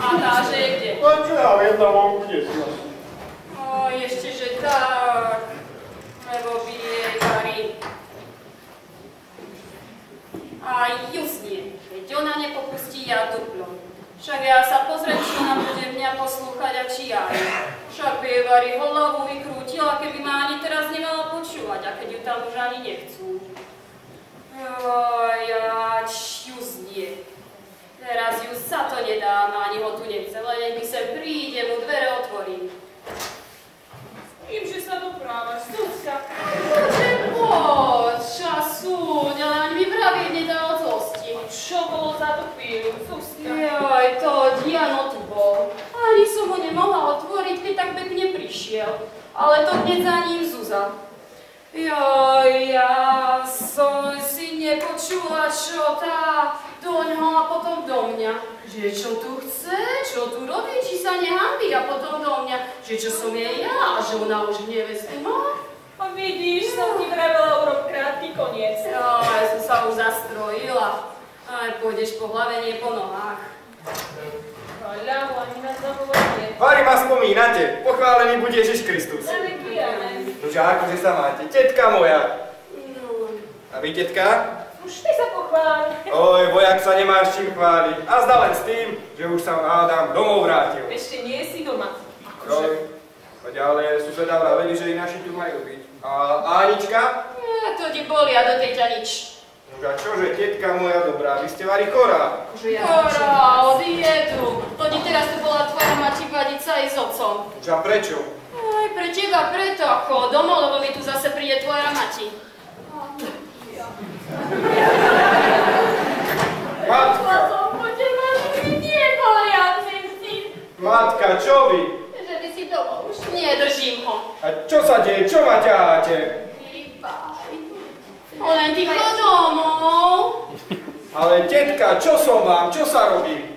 A tá, že je kde? No čo ja viem, kde si. O, ešte, že tá. A jusnie, keď ona nepopustí, ja duplom. Však ja sa pozriem, či ona bude mňa poslúchať a či ja. Však by jej varí hlavu vykrútila, keby ma ani teraz nemala počúvať, a keď ju tam už ani nechcú. Joj, ja čuznie. Teraz ju sa to nedá, ani ho tu nechce, len mi sem príde, mu dvere otvorím. Im, že sa. Bože, poď, času, ale ani mi nedá od zlosti. Čo bolo za tú chvíľu, Zuzka? Joj, to Diano bol. Ani som ho nemohla otvoriť, keď tak pekne prišiel. Ale to hneď za ním Zuza. Joj, ja som si nepočula, čo tá do ňoho a potom do mňa. Že čo tu chce, čo tu robí, či sa nehambí a potom do mňa, že čo som jej ja a že ona už nevestu má. A vidíš, som ti vravela urob krátky koniec. Jo, ja som sa už zastrojila. Aj pôjdeš po hlave, nie po nohách. Ľavo, ani na zavolanie. Vary ma spomínate, pochválený bude Ježiš Kristus. Nože akože sa máte, tetka moja. No, A vy, tetka? Už ty sa pochvál. Oj, vojak sa nemá s čím chváliť. A zda len s tým, že už sa hádam domov vrátil. Ešte nie si doma. Joj, veď ale suseda vraveli, že i naši tu majú byť. A Anička? ja to ti bolia do tej ťa nič. Nože a čože, tetka moja dobrá, vy ste vari chorá. Chorá, od jedu. To ti teraz tu bola tvoja mati vadica aj s otcom. Nože a prečo? Aj pre teba preto, ako domov, lebo mi tu zase príde tvoja mati. Matka, som po teba si, matka, čo vy? že by si domov už Nedržím ho. A čo sa deje, čo ma ťaháte? nebaj. Len ticho domov. Ale tetka, čo som vám, čo sa robí?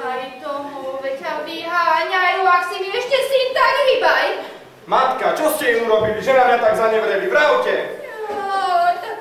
Aj domov, veď ťa vyháňajú, ak si mi ešte syn, tak hýbaj. Matka, čo ste im urobili, že na mňa tak zanevreli, vravte! Joj, tak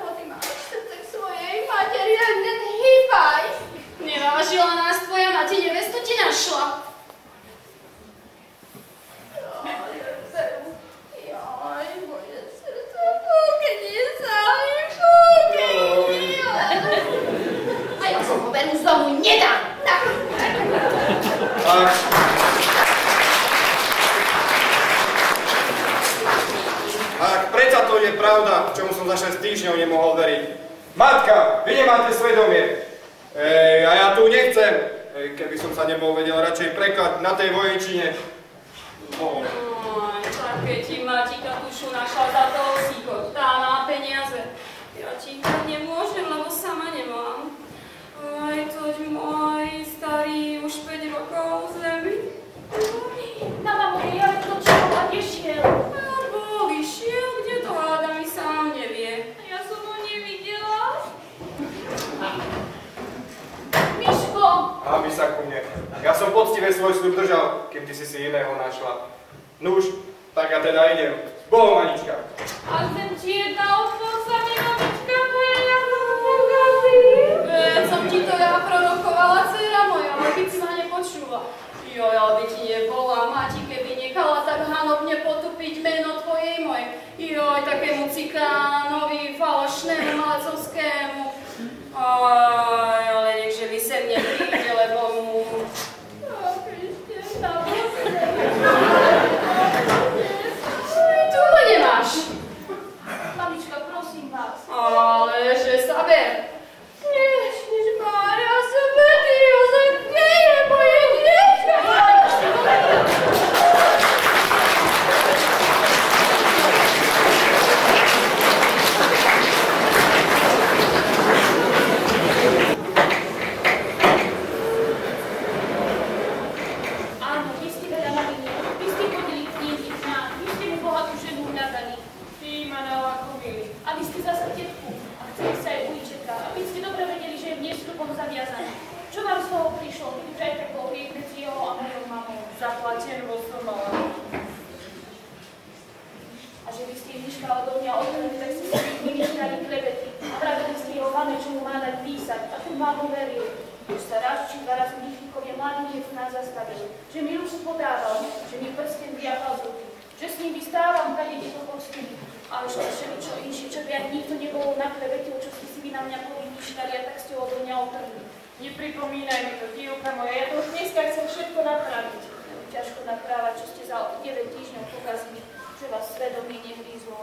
mamu veril. Už sa raz či dva razy Mišníkovie mladý nás zastavil, že mi ruku podával, že mi prsten vyjahal z ruky, že s ním vystávam kadede po posteli. A ešte všeličo inšie, čo by ani nikto nebol na si vy na mňa povymýšľali a tak ste ho odo mňa otrhli. Nepripomínaj mi to, dievka moja, ja to dneska chcem všetko napraviť. Ťažko naprávať, čo ste za 9 týždňov pokazili, že vás svedomie nehrízlo.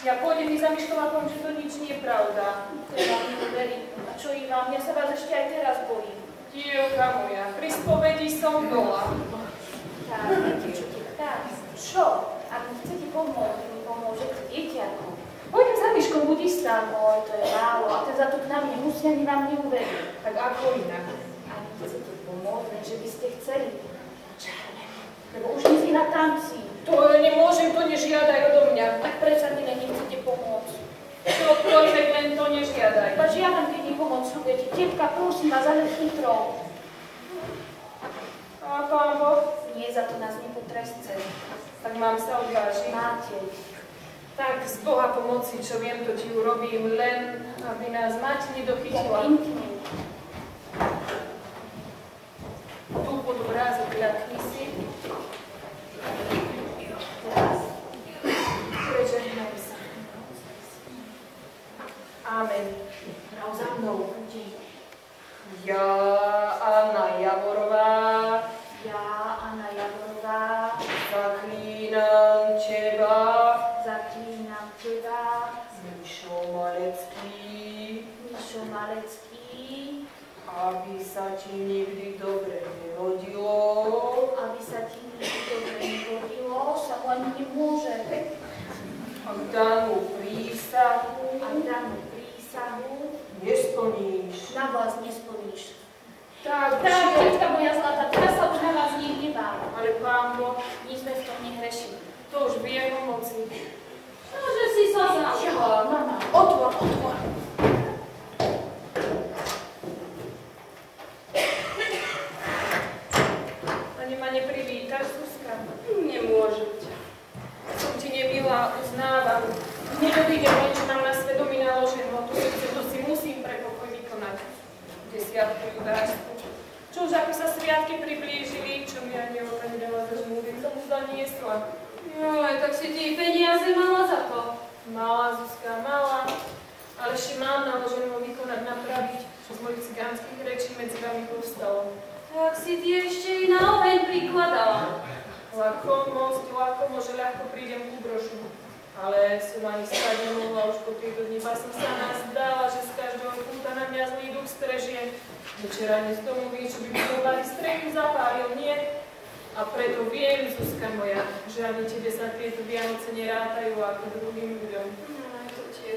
Ja pôjdem mi za Miškom a poviem, že to nič nie je pravda. To je vám neuveri. A čo vám? Ja sa vás ešte aj teraz bojím. Dievka moja, pri spovedi som bola. Tak, viete, čo ti tak? Čo? Ak mi chcete pomôcť, mi pomôžete, dieťatko. Pôjdem za Miškom budistám. Oj, to je málo. A ten za to k nám nemusí ani vám neuveriť. Tak ako inak? Ak mi chcete pomôcť, že by ste chceli. Čarne. Lebo už nie si na tanci. To nemôžem, to nežiadaj odo mňa. Tak predsa mi nechcete pomôcť. Čokoľvek, len to nežiadaj. Iba žiadam, keď mi pomôcujete. Tetka, prosím vás, ale chytro. A pán Boh, Nie za to nás nepotresce. tak mám sa odvážiť. Máte. Tak z Boha pomoci, čo viem, to ti urobím, len aby nás mať Ja nedochytila. pięknie. Tu pod obrázok ľakni si. Teraz. Prežehnaj sa. Amen. Prav za mnou. Ja, Anna Javorová, Ja, Anna Javorová, zaklínam teba, zaklínam teba, Mišo Malecký, Mišo Malecký, aby sa ti nikdy dobre nerodilo, aby sa ti nič dobre negodilo, sa ani nemôže. ak danú prísahu. A danú prísahu nesplníš. na vás nesplníš. Tak, Tak, tetka moja zlatá, teraz sa už na vás nehnevám. ale pán Boh, My sme v tom nehrešili. to už v jeho moci. Nože si sa zašla. Mama, otvor, otvor. Ani ma neprivítaš, Zuzka? Nemôžem. Som ti nemilá, uznávam. Nedovidím len, čo mám na svedomí naložené, no to srdce, to si musím pre pokoj vykonať. Desiatku judársku. Čo už ako sa sviatky priblížili, čo mi ani oka nedala za žmúry, som už zaniesla. Joj, tak si ti peniaze mala za to. Malá Zuzka, malá, ale ešte mám naloženú vykonať, napraviť, čo z mojich cigánskych rečí medzi vami povstalo. Tak si ti ešte i na oheň prikladala. Lakomosť, lakomo, že ľahko prídem ku brošu. Ale som ani stať nemohla, už po dni iba som sa nazdala, že z každého kúta na mňa zlý duch strežie. Večera z tomu víš, by mi dovali strechu zapálil, nie? A preto viem, Zuzka moja, že ani tebe sa tieto Vianoce nerátajú ako druhým ľuďom. Je.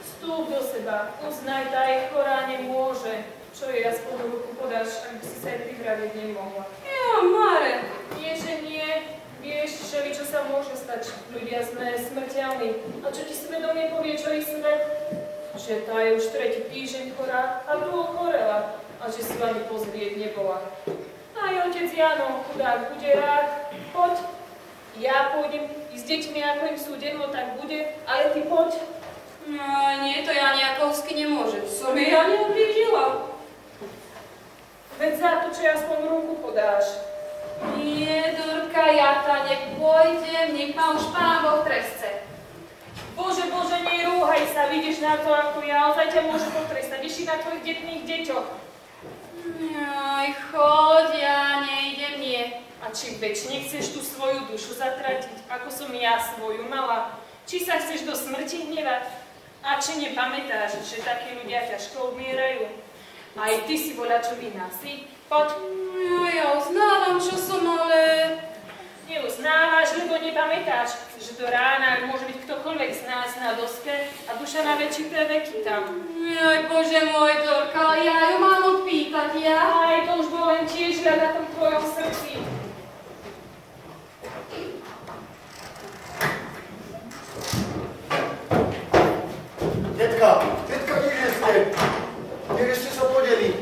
Vstúp do seba, uznaj, tá je chorá, nemôže. Čo jej aspoň ruku podáš, ak by si sa aj prihraviť nemohla. Jo, Mare. Nie, že nie. Vieš, čo sa môže stať. Ľudia sme smrteľní. A čo ti svedomie povie, čo ich svet? Že tá je už tretí týždeň chorá a dlho chorela. A že si ani pozrieť nebola. Aj otec Jano, chudák, bude rád. Poď. Ja pôjdem i s deťmi, ako im súdeno, tak bude. Ale ty poď. No, nie, to ja nejakovsky nemôžem. Som jej ani ublížila. Veď za to, čo aspoň ruku podáš. Nie, Dorka, ja ta nepôjdem, nech ma už pán Boh trestce. Bože, Bože, nerúhaj sa, vidíš na to, ako ja, ozaj ťa môže potrestať, ešte na tvojich detných deťoch. Joj, choď, ja nejdem, nie. A či veď nechceš tú svoju dušu zatratiť, ako som ja svoju mala? Či sa chceš do smrti hnevať? A či nepamätáš, že takí ľudia ťažko umierajú? Aj ty si bola čo si? Poď, No, ja uznávam, čo som, ale... neuznávaš, lebo nepamätáš, že do rána môže byť ktokoľvek z nás na doske a duša na väčší veky tam. Joj, Bože môj, Dorka, ale ja ju mám odpýtať, ja? Aj to už bol len tiež na tom tvojom srdci. Tetka, tetka, kde ste? Kde ste sa podeli?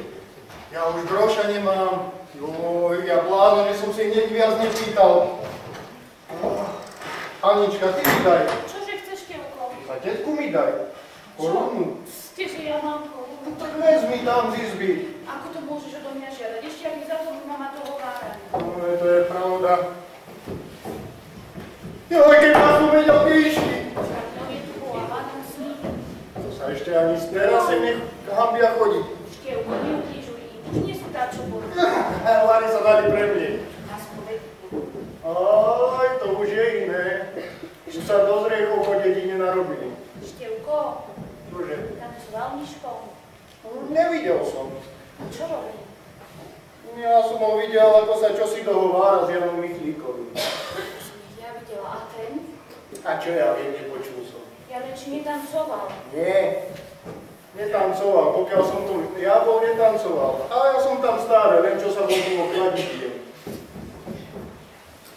Ja už groša nemám. Joj, ja blázo, že som si hneď viac nepýtal. Anička, ty mi daj. Čože chceš, Kelko? A tetku mi daj. Korunu. Steže, ja mám korunu. Tak vezmi tam z izby. Ako to môžeš odo mňa žiadať? Ešte ak mi za to mama toho vára. pravda. Joj, keď ma tu vedel píšti. To sa ešte ani z terasy nehambia chodiť. Števko, neubližuj im. Sú. Lary sa dali pre mne. Na spoved. Aj, to už je iné. Už sa do zriechov po dedine narobili. Števko, Čože? tancoval Miško. Nevidel som. A čo robí? Ja som ho videl, ako sa čosi dohovára s Janom Michlíkovým. Ja videla. A ten? A čo ja viem, nepočul som. Ja len či netancoval. Nie, netancoval, pokiaľ som tu, ja bol netancoval. Ale ja som tam stále, len čo sa bolo chladiteľ.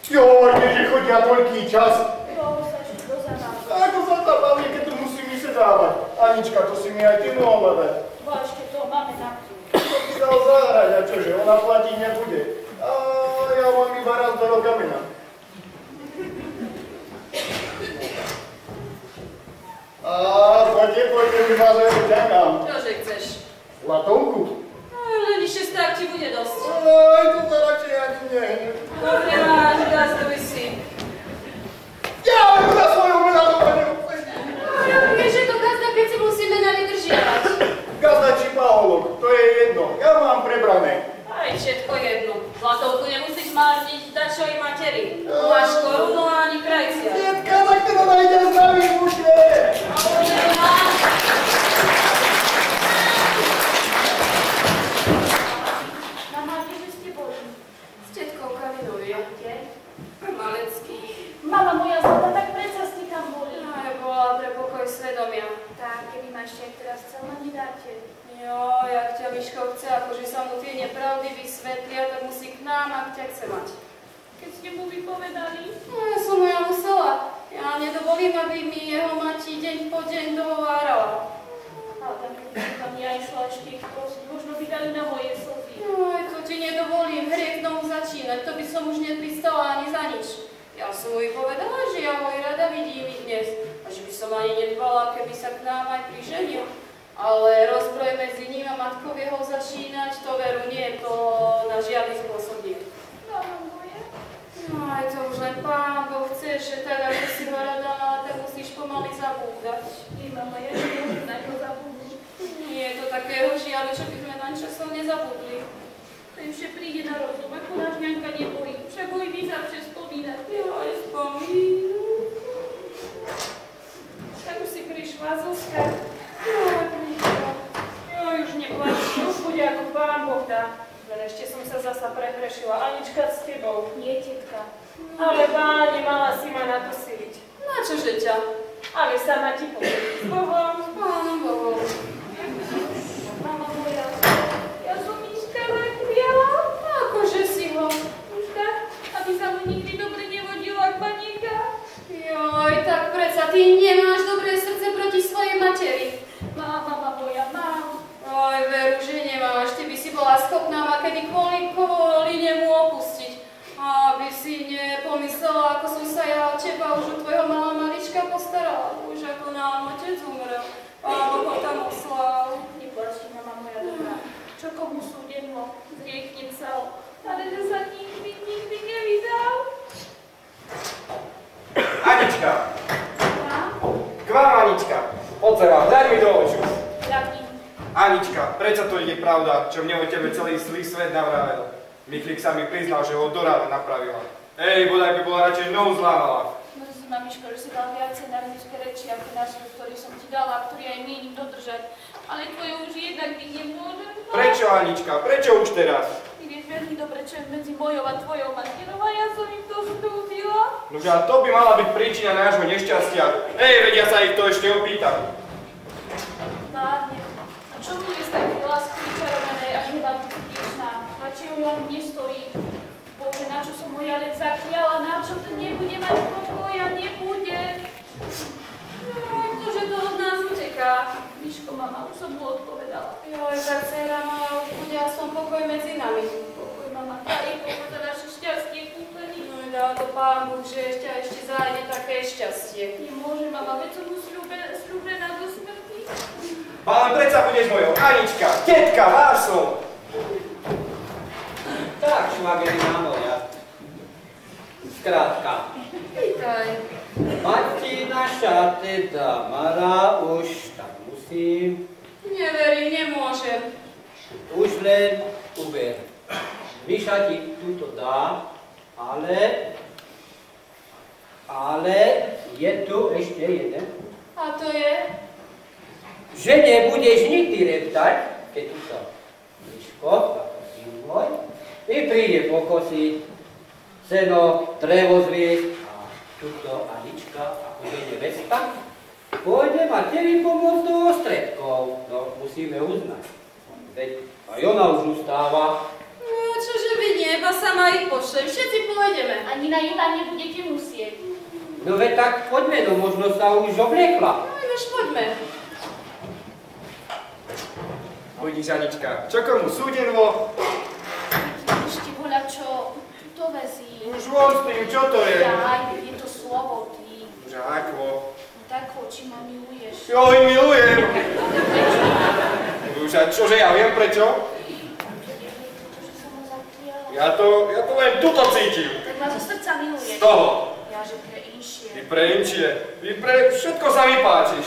Joj, že chodia toľký čas. Ako sa tam baví, keď tu musím vysedávať. Anička, to si mi aj ty mohla dať. Bo ešte to máme na. To by dal zahrať, a čože, ona platiť nebude. A ja mám iba raz do roka mena. A poďte, poďte, mi vás aj ďakám. Čože chceš? Latovku. No, len ešte tak ti bude dosť. Aj, to sa radšej ani nie. Dobre máš, gazduj si. Ja ju na svoju meladovanie. No, ja vieš, že to gazda, keď si musíme na vydržiavať. Gazda či paholok, to je jedno. Ja mám prebrané. Aj všetko jedno. Zlatovku nemusíš márniť dačovej materi. Máš korunu a ani krajcia. Detka, Miško chce, akože sa mu tie nepravdy vysvetlia, tak musí k nám, ak ťa chce mať. Keď ste mu vypovedali, No, ja som ja musela. Ja nedovolím, aby mi jeho mati deň po deň dohovárala. ale tak som ja išla ešte ich prosiť, možno by dali na moje slzy. No, to ti nedovolím, hriech znovu začínať, to by som už nepristala ani za nič. Ja som mu povedala, že ja ho rada vidím i dnes a že by som ani nedbala, keby sa k nám aj priženil. Ale rozbroj medzi ním a matkou jeho začínať, to veru nie, to na žiadny spôsob nie. Aj to už len pán Boh chce, že tak ako si ho rada tak musíš pomaly zabúdať. ty mama, ja nemôžem na ňo zabudnúť. Nie je to takého žiaľu, čo by sme na časom nezabudli. Ten vše príde na rozum, ako náš ňaňka nebojí. Však ho i vy zavše spomínate. Jo, aj spomínam. Tak už si prišla, Zuzka. Jo. Jo, už neplač, už bude ako pán Boh dá. Len ešte som sa zasa prehrešila. Anička s tebou. Nie, tetka. Ale páne, mala si ma na to siliť. Na čože ťa? Ale sama ti poviem. S Bohom. Pánom Bohom. Mama moja, ja som Miška zakriala. Akože si ho? Tak, aby sa mu nikdy dobre nevodila baníka. Joj, tak predsa ty nemáš dobré srdce proti svojej materi. Mama moja, mám. Oj, veru, že nemáš. Ty by si bola schopná ma kedy kvôli, kvôli nemu opustiť. Aby si nepomyslela, ako som sa ja o teba už u tvojho malá malička postarala. Už ako nám otec umrel. Páno ho tam oslal. Neplačte, mama moja dobrá. Čo komu súdenlo, zriech nepsal. Ale že sa nikdy, nikdy nevydal. Anička, k vám Anička. Vám, daj mi do oču. Ďakujem. Anička, prečo to ide pravda, čo mne o tebe celý zlý svet navravel? Michlik sa mi priznal, že ho do rána napravila. Ej, bodaj by bola radšej nohu zlámala. Mrzí ma, Miško, že si dal viacej na rodičské reči, ako na svoj, ktorý som ti dala a ktorý aj mienim dodržať. Ale tvoje už jednak byť nemôžem. Prečo, Anička, prečo už teraz? Ty vieš veľmi dobre, čo je medzi mojou a tvojou matierou a ja som im to zdúdila. Nože a to by mala byť príčina nášho nešťastia. Ej, vedia sa ich to ešte opýtať. Márne. A čo je z takej lásky vyčarovanej a hneď vtipná? A či ju len nestojí? Bože, na čo som ho ja len zakliala, na čo to nebude mať pokoj a nebude? No, že to od nás uteká. Miško, mama, už som mu odpovedala. Joj, dcera moja, bude aspoň pokoj medzi nami. Pokoj, mama, daj pokoj za naše šťastie kúpení. No dá to pán Boh, že ešte, ešte zájde také šťastie. Nemôže, mama, veď som mu sľúbená do smrti. Pán predsa budeš mojou Anička, tetka, váš som. Tak, švageri na moja. Zkrátka, Vítaj. Martina šaty Mara už tak musím, Neverím, nemôžem. už len uber. Miša ti túto dá, ale, ale je tu ešte jeden. A to je? Že nebudeš nikdy reptať, keď tu sa Miško, ako syn môj, i príde pokosiť, seno, drevo zviesť a tuto Anička, ako je nevesta, pôjde materi pomôcť do ostredkov. No, musíme uznať. Veď aj ona už ustáva. No, čože by nie, iba sama ich pošlem. Všetci pôjdeme. Ani na jedná nebudete musieť. No veď tak poďme, no možno sa už obliekla. No, už poďme. Uvidíš, Anička, čo komu súdenvo? Ešte voľa čo to vezí. Už von s tým, čo to je? Jaj, je to slovo, ty. Už ako? No tak oči ma miluješ. Jo, i milujem. Už a čože ja viem prečo? Ja to, ja to len tuto cítim. Tak ma zo srdca miluješ. Z toho. Ja, že pre inšie. Vy pre inčie. Vy pre všetko sa mi páčiš.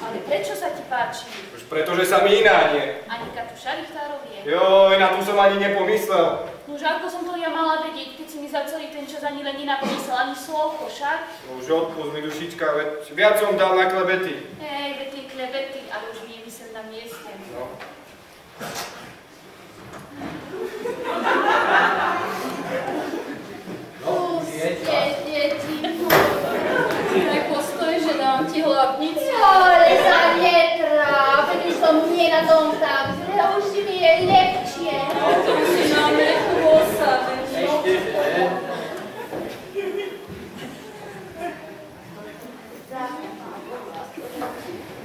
Ale prečo sa ti páči? Už preto, že sa mi iná nie. Anika tu šarichtárov je. Joj, na tu som ani nepomyslel. No už ako som to ja mala vedieť, keď si mi za celý ten čas ani len nenapomyslel ani slovko, však? No už odpust mi dušička, veď viac som dal na klebety. Hej, veď tie klebety, ale už je mysel na mieste. No, už je čas. deti. Tak postoj, že dám ti hlavnicu. Ale netráp, veď už som nie na tom tam, už mi je lepšie. To si mechu osadeš. Ešte, že?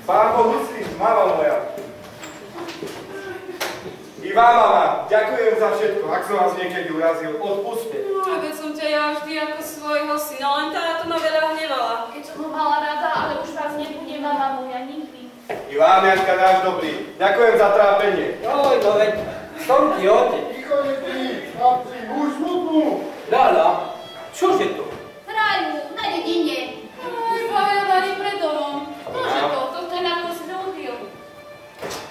Pán mama moja. I vám, mama, ďakujem za všetko. Ak som vás niekedy urazil, odpuste. Som ťa ja vždy ako svojho syna, len táto ma veľa hnevala. Keď som ho mala rada, ale už vás nebude mama moja nikdy. I vám, Janka, náš dobrý. Ďakujem za trápenie. Joj, no veď som ti otec. Ticho, deti, chlapci, už smutnú. Lala, čože to? Hrajú na dedine. Aj, baja dali pred domom. Bože to, toto je na to zrodil.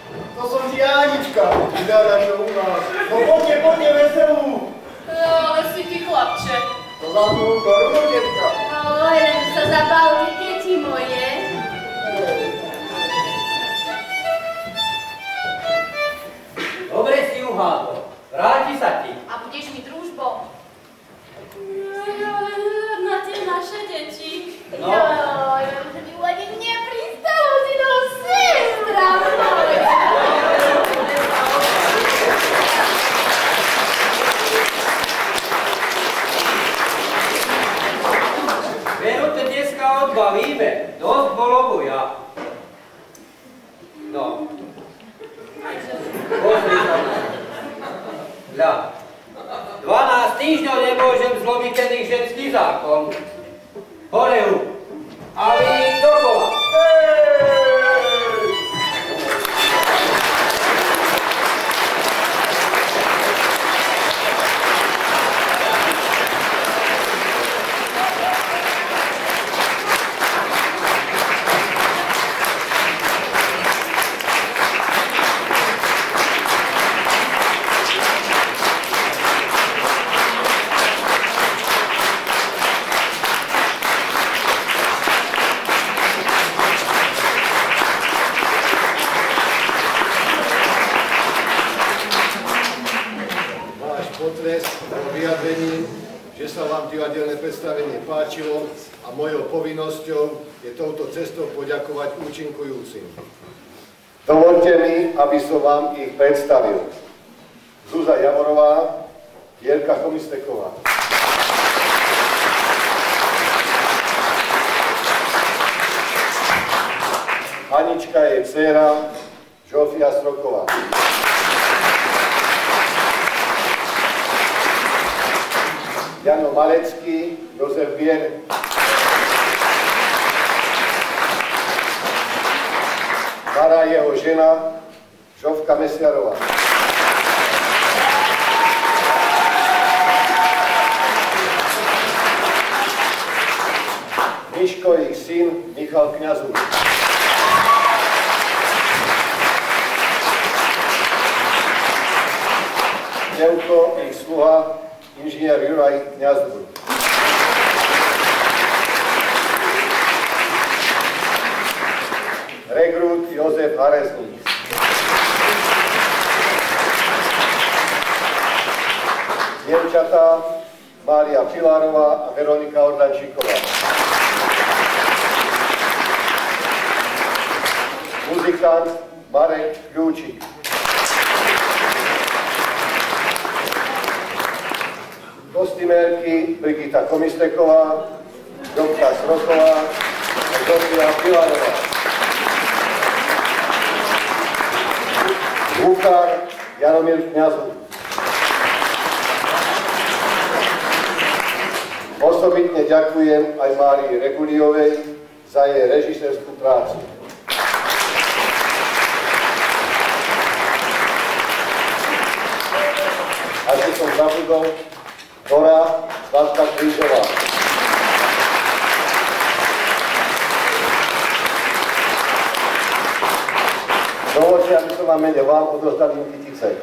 To som ti Anička, vydára, čo u nás. No poďte, poďte, veselú. Ja, ale si ty chlapče. To tú rudotetka. Oj, len sa zabavte, deti moje. Dobre si uhádol. Vráti sa ti. A budeš mi družbou. Na tie naše deti. No. Joj, že by ani nepristalo si do sestra moja. Veru to dneska odbavíme. Dosť bolo boja. No. Pozri sa. Hľa. 12 týždňov nemôžem zlomiť ten ich ženský zákon. Hore ju. A vy. Váš povinnosťou je touto cestou poďakovať účinkujúcim. Dovolte mi, aby som vám ich predstavil. Zúza Javorová, Jerka Komisteková. Anička je dcera Žofia Sroková. Jano Malecký, Jozef Bier. Zahra jeho žena Žovka Mesiarová. Miško, ich syn Michal Kňazúk. Devko, ich sluha inžinier Juraj Kňazúk. Haresník. Dievčatá Mária Pilárová a Veronika Ordančíková. Muzikant Marek Kľúčik. Kostymérky Brigita Komisteková, Dobka Sroková a Zofia Pilárová. Zvukár Jaromír Kňazov. Osobitne ďakujem aj Márii Reguliovej za jej režisérskú prácu. A že som zabudol, Dora Zlatka Krížová. Dovolte, aby som vám mene vám odozdal kytice.